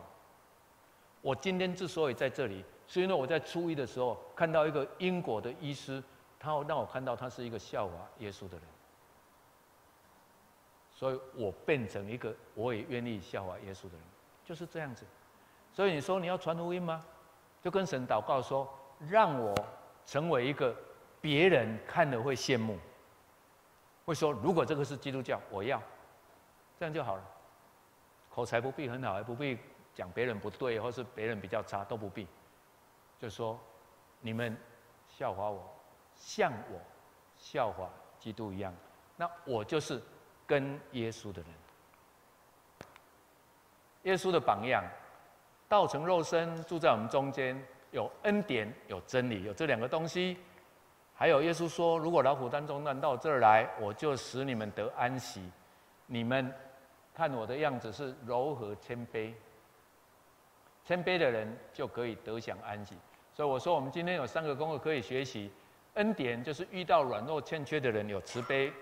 我今天之所以在这里，是因为我在初一的时候看到一个英国的医师，他让我看到他是一个效法耶稣的人，所以我变成一个我也愿意效法耶稣的人，就是这样子。所以你说你要传福音吗？就跟神祷告说，让我成为一个别人看了会羡慕，会说如果这个是基督教，我要，这样就好了。口才不必很好，也不必讲别人不对，或是别人比较差，都不必。就说你们笑话我，像我笑话基督一样，那我就是跟耶稣的人，耶稣的榜样。道成肉身住在我们中间，有恩典，有真理，有这两个东西。还有耶稣说：“如果老虎当中难到这儿来，我就使你们得安息。你们看我的样子是柔和谦卑，谦卑的人就可以得享安息。所以我说，我们今天有三个功课可以学习：恩典就是遇到软弱欠缺的人有慈悲；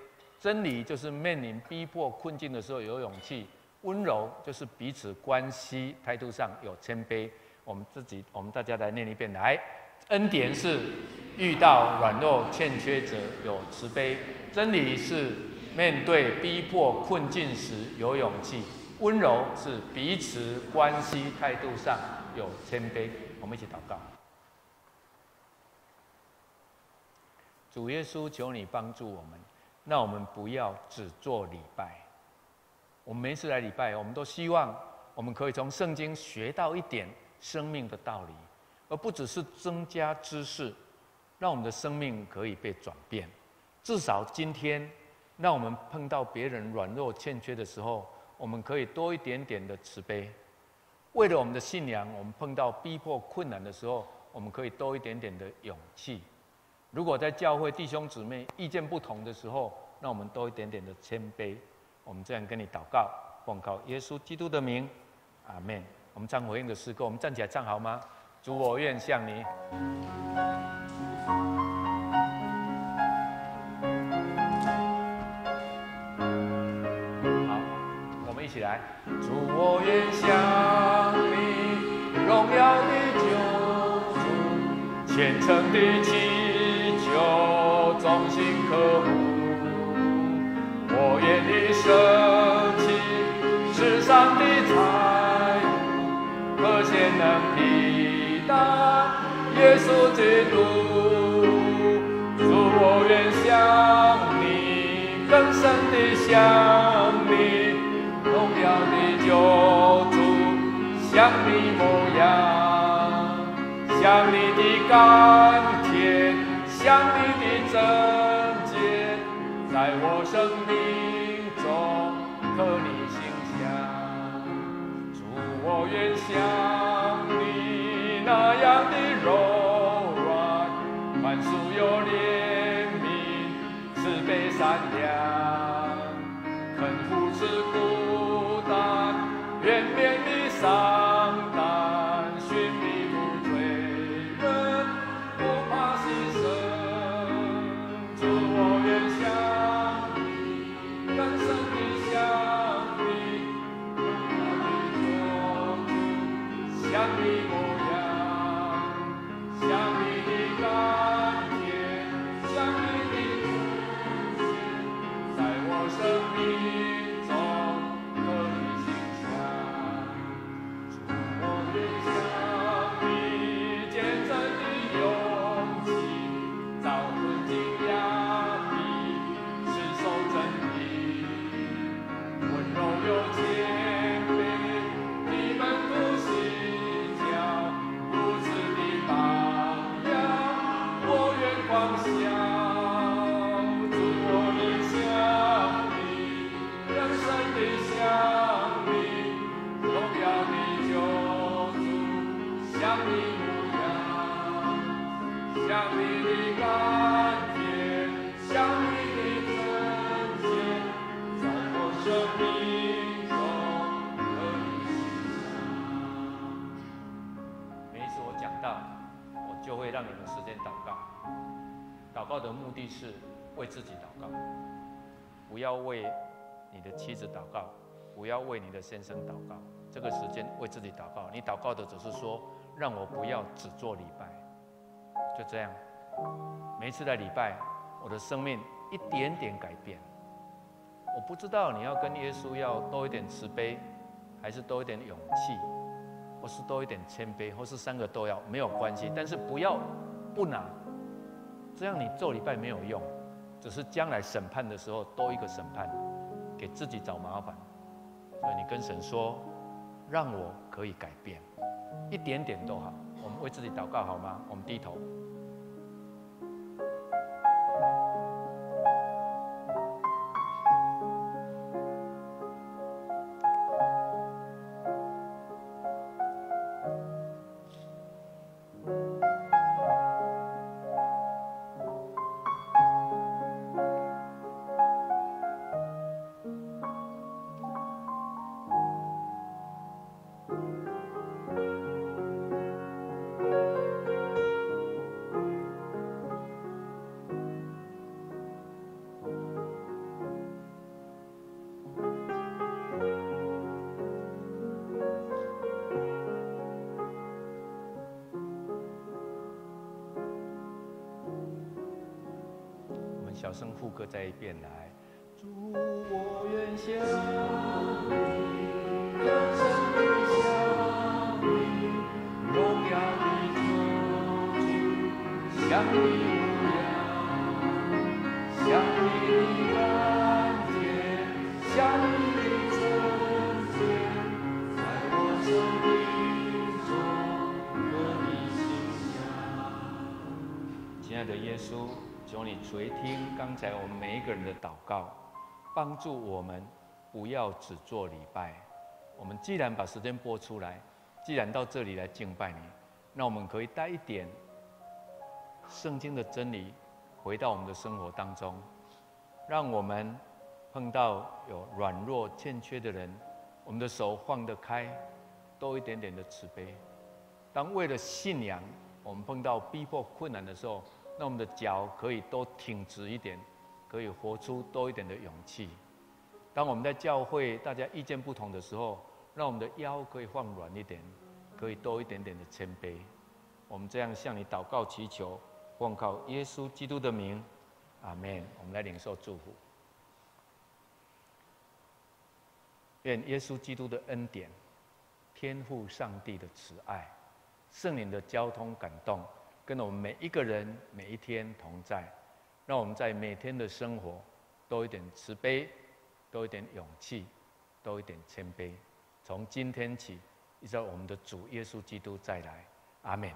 真理就是面临逼迫困境的时候有勇气。”温柔就是彼此关系态度上有谦卑。我们自己，我们大家来念一遍。来，恩典是遇到软弱欠缺者有慈悲；真理是面对逼迫困境时有勇气；温柔是彼此关系态度上有谦卑。我们一起祷告。主耶稣，求你帮助我们，那我们不要只做礼拜。我们每次来礼拜，我们都希望我们可以从圣经学到一点生命的道理，而不只是增加知识，让我们的生命可以被转变。至少今天，让我们碰到别人软弱欠缺的时候，我们可以多一点点的慈悲。为了我们的信仰，我们碰到逼迫困难的时候，我们可以多一点点的勇气。如果在教会弟兄姊妹意见不同的时候，那我们多一点点的谦卑。我们这样跟你祷告，奉靠耶稣基督的名，阿门。我们唱回应的诗歌，我们站起来唱好吗？主，我愿向你。好，我们一起来。主，我愿向你荣耀的救主，虔诚的祈我愿意舍弃世上的财物，何钱能替代耶稣基督？主，我愿向你更深的向你，荣耀的救主，像你模样，像你的甘甜，像你的贞洁，在我愿像你那样的柔软，宽恕又怜悯，慈悲善良，不要为你的妻子祷告，不要为你的先生祷告。这个时间为自己祷告，你祷告的只是说，让我不要只做礼拜，就这样。每一次的礼拜，我的生命一点点改变。我不知道你要跟耶稣要多一点慈悲，还是多一点勇气，或是多一点谦卑，或是三个都要，没有关系。但是不要不拿，这样你做礼拜没有用，只是将来审判的时候多一个审判，给自己找麻烦。所以你跟神说。让我可以改变，一点点都好。我们为自己祷告好吗？我们低头。再一遍来。祝我愿向你，更深地向你，荣耀的主，像你，亲爱的耶稣。求你垂听刚才我们每一个人的祷告，帮助我们不要只做礼拜。我们既然把时间拨出来，既然到这里来敬拜你，那我们可以带一点圣经的真理回到我们的生活当中，让我们碰到有软弱欠缺的人，我们的手放得开，多一点点的慈悲。当为了信仰，我们碰到逼迫困难的时候。那我们的脚可以多挺直一点，可以活出多一点的勇气。当我们在教会大家意见不同的时候，让我们的腰可以放软一点，可以多一点点的谦卑。我们这样向你祷告祈求，奉靠耶稣基督的名，阿门。我们来领受祝福。愿耶稣基督的恩典、天父上帝的慈爱、圣灵的交通感动。跟我们每一个人每一天同在，让我们在每天的生活多一点慈悲，多一点勇气，多一点谦卑。从今天起，一直到我们的主耶稣基督再来，阿门。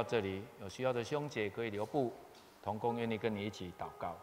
到这里，有需要的兄姐可以留步，同工愿意跟你一起祷告。